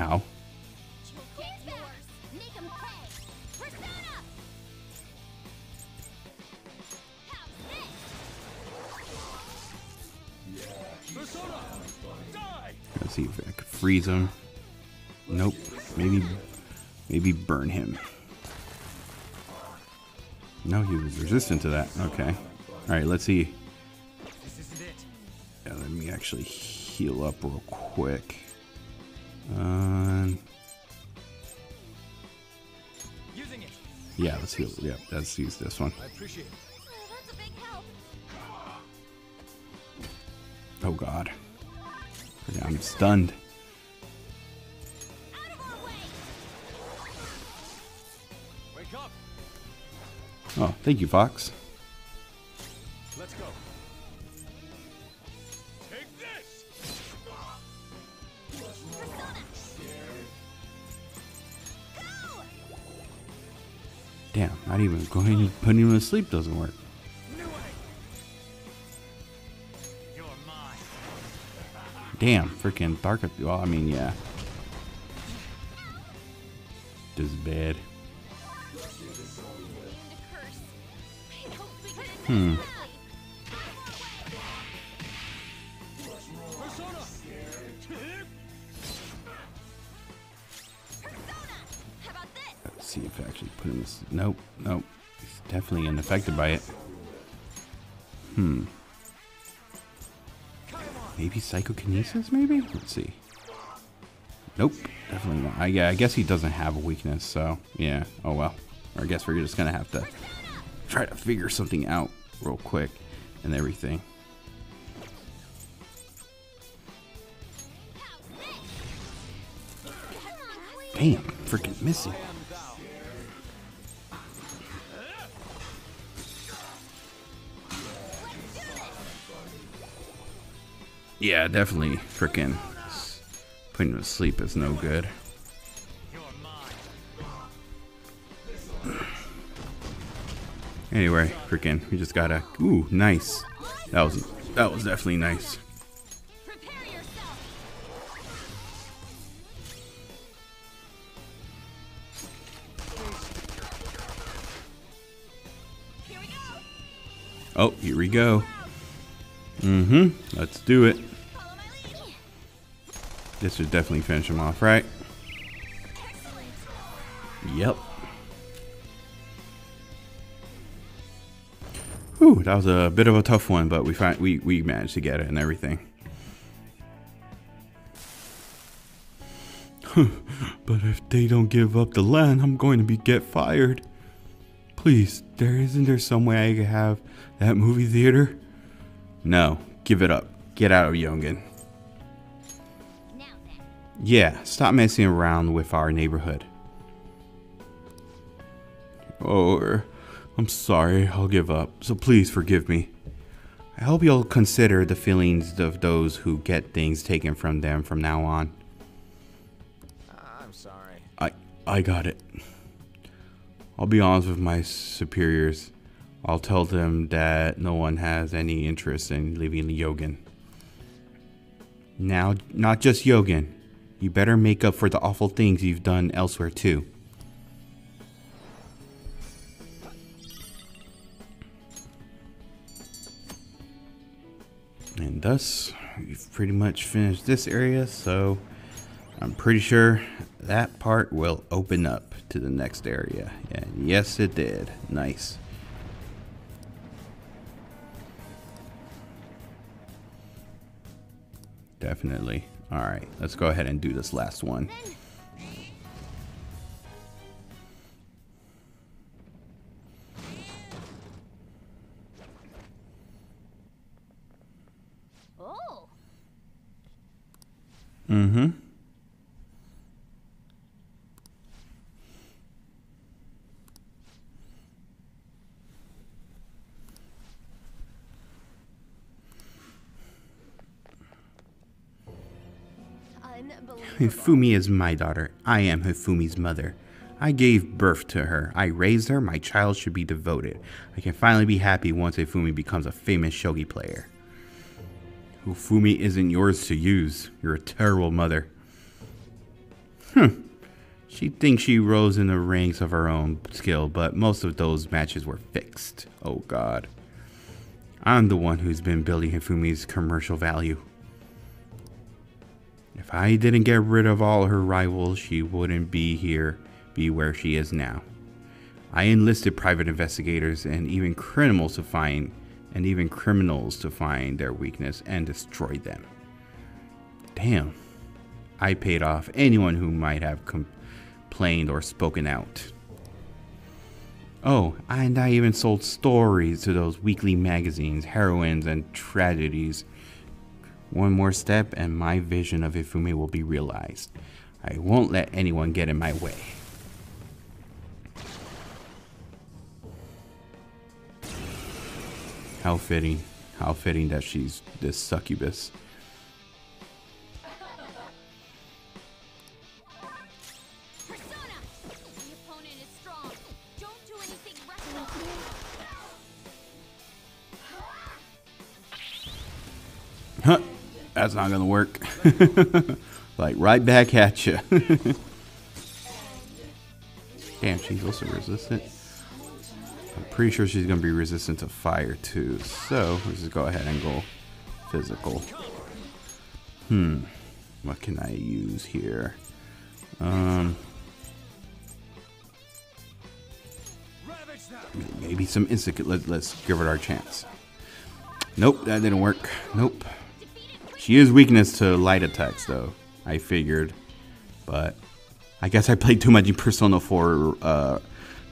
Ow. Let's see if I could freeze him. Nope. Maybe, maybe burn him. No, he was resistant to that. Okay. All right. Let's see. Yeah, let me actually heal up real quick. Um. Yeah, let's heal. Yeah, let's use this one. I appreciate it. Oh god. I'm stunned. Oh, thank you, Fox. Damn, not even going putting him to sleep doesn't work. Damn, freaking dark. Well, I mean, yeah. This is bad. Hmm. Let's see if I actually put him. to Nope, nope. He's definitely unaffected by it. Hmm. Maybe psychokinesis, maybe? Let's see. Nope, definitely not. I, yeah, I guess he doesn't have a weakness, so yeah. Oh well. Or I guess we're just gonna have to try to figure something out real quick and everything. Damn, freaking missing. Yeah, definitely freaking putting him to sleep is no good. Anyway, freaking, we just gotta. Ooh, nice. That was that was definitely nice. Oh, here we go. Mm-hmm. Let's do it. This should definitely finish him off, right? Yep. Whew, that was a bit of a tough one, but we find we we managed to get it and everything. but if they don't give up the land, I'm going to be get fired. Please, there isn't there some way I could have that movie theater? No, give it up. Get out of Yongen. Yeah, stop messing around with our neighborhood. Or, I'm sorry, I'll give up, so please forgive me. I hope you'll consider the feelings of those who get things taken from them from now on. I'm sorry. I I got it. I'll be honest with my superiors. I'll tell them that no one has any interest in leaving Yongen. Now, not just Yongen. You better make up for the awful things you've done elsewhere too. And thus, we've pretty much finished this area, so I'm pretty sure that part will open up to the next area. And yes, it did. Nice. Definitely. All right, let's go ahead and do this last one. Oh. Mm-hmm. Hifumi is my daughter. I am Hifumi's mother. I gave birth to her. I raised her. My child should be devoted. I can finally be happy once Hifumi becomes a famous shogi player. Hifumi isn't yours to use. You're a terrible mother. Hmm. She thinks she rose in the ranks of her own skill, but most of those matches were fixed. Oh god. I'm the one who's been building Hifumi's commercial value. If I didn't get rid of all her rivals, she wouldn't be here, be where she is now. I enlisted private investigators and even criminals to find and even criminals to find their weakness and destroy them. Damn. I paid off anyone who might have complained or spoken out. Oh, and I even sold stories to those weekly magazines, heroines, and tragedies one more step and my vision of Hifumi will be realized. I won't let anyone get in my way. How fitting. How fitting that she's this succubus. Huh. That's not gonna work. like right back at you. Damn, she's also resistant. I'm pretty sure she's gonna be resistant to fire too. So let's just go ahead and go physical. Hmm. What can I use here? Um. Maybe some instant. Let, let's give it our chance. Nope, that didn't work. Nope. She is weakness to light attacks, though. I figured, but I guess I played too much in Persona 4, uh,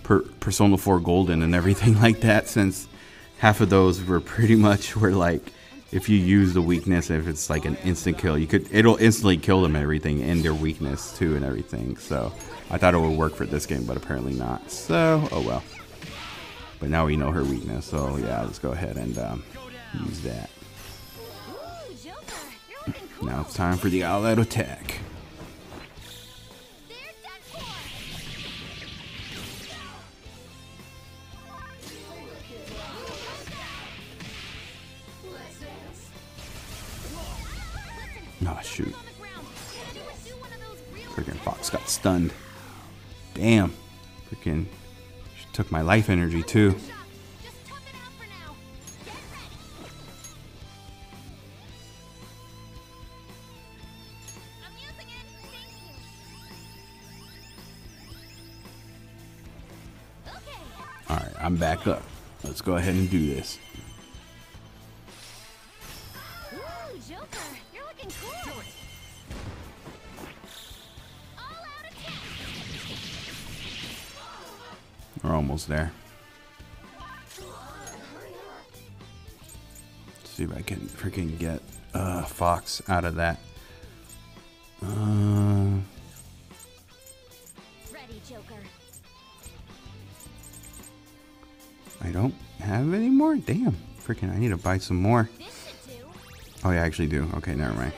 per Persona 4 Golden and everything like that. Since half of those were pretty much were like, if you use the weakness, if it's like an instant kill, you could it'll instantly kill them and everything, and their weakness too and everything. So I thought it would work for this game, but apparently not. So oh well. But now we know her weakness, so yeah, let's go ahead and um, use that. Now it's time for the all-out attack. Oh shoot. Freaking Fox got stunned. Damn. Freaking took my life energy too. Back up. Let's go ahead and do this. We're almost there. Let's see if I can freaking get uh, Fox out of that. Freaking, I need to buy some more. Oh, yeah, I actually do. Okay, never mind.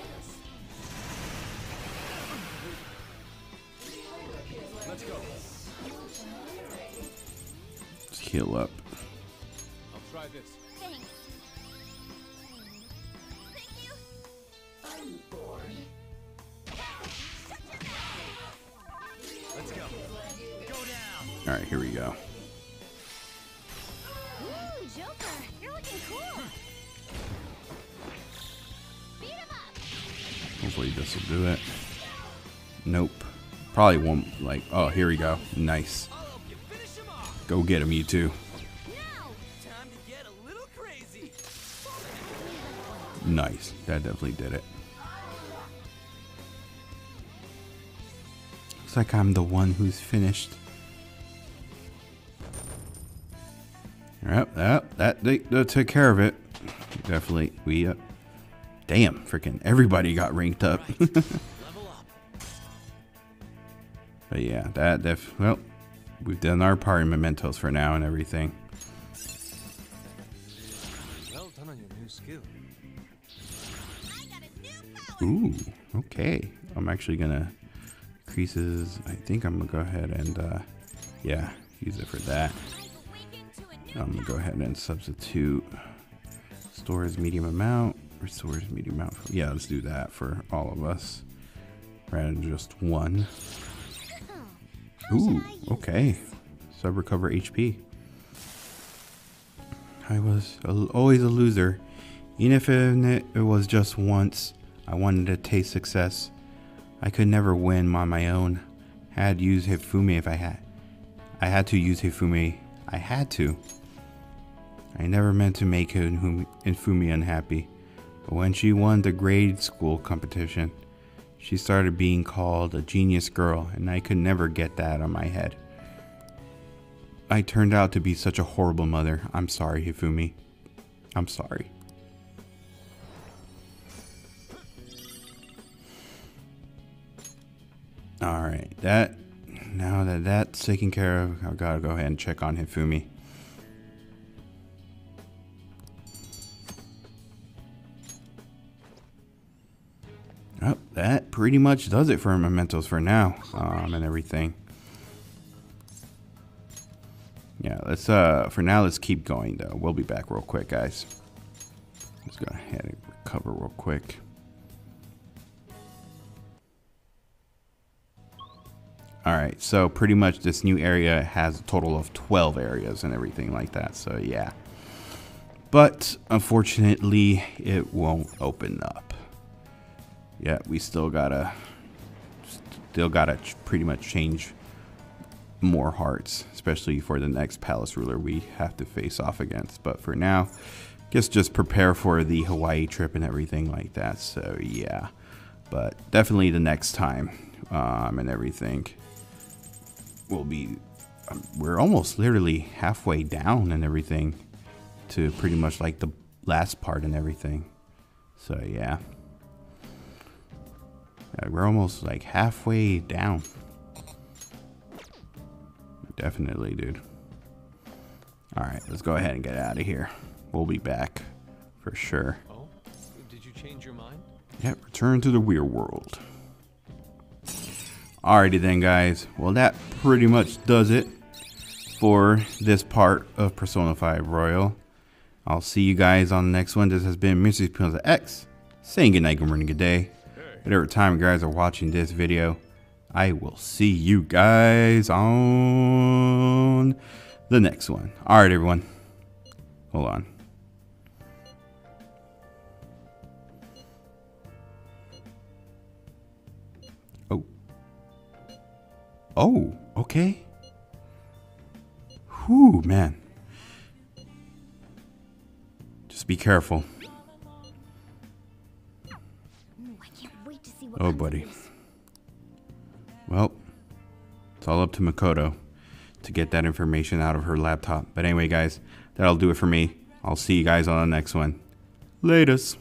Here we go. Nice. Go get him, you two. Nice. That definitely did it. Looks like I'm the one who's finished. Yep, that that they, they took care of it. Definitely, we. Uh, damn, freaking everybody got ranked up. yeah, that def. Well, we've done our part in Mementos for now and everything. Well done on your new skill. Ooh, okay. I'm actually gonna increases. I think I'm gonna go ahead and uh, yeah, use it for that. I'm gonna go ahead and substitute stores medium amount, restores medium amount. Yeah, let's do that for all of us rather than just one. Ooh, okay. Sub recover HP. I was always a loser. Even if it, was just once, I wanted to taste success. I could never win on my own. I had to use Hifumi if I had. I had to use Hifumi. I had to. I never meant to make Hifumi unhappy, but when she won the grade school competition, she started being called a genius girl, and I could never get that of my head. I turned out to be such a horrible mother. I'm sorry, Hifumi. I'm sorry. All right, that now that that's taken care of, I gotta go ahead and check on Hifumi. Pretty much does it for Mementos for now um, and everything. Yeah, let's, uh, for now, let's keep going, though. We'll be back real quick, guys. Let's go ahead and recover real quick. Alright, so pretty much this new area has a total of 12 areas and everything like that, so yeah. But, unfortunately, it won't open up. Yeah, we still gotta, still gotta pretty much change more hearts, especially for the next palace ruler we have to face off against. But for now, guess just prepare for the Hawaii trip and everything like that. So yeah, but definitely the next time um, and everything will be. Um, we're almost literally halfway down and everything to pretty much like the last part and everything. So yeah. We're almost like halfway down. Definitely, dude. Alright, let's go ahead and get out of here. We'll be back for sure. Oh, did you change your mind? Yep, return to the real world. Alrighty then, guys. Well, that pretty much does it for this part of Persona 5 Royal. I'll see you guys on the next one. This has been Mr. ESPNozaX saying good night, good morning, good day. Whatever time you guys are watching this video, I will see you guys on the next one. Alright, everyone. Hold on. Oh. Oh, okay. Whew, man. Just be careful. Oh, buddy. Well, it's all up to Makoto to get that information out of her laptop. But anyway, guys, that'll do it for me. I'll see you guys on the next one. Latest.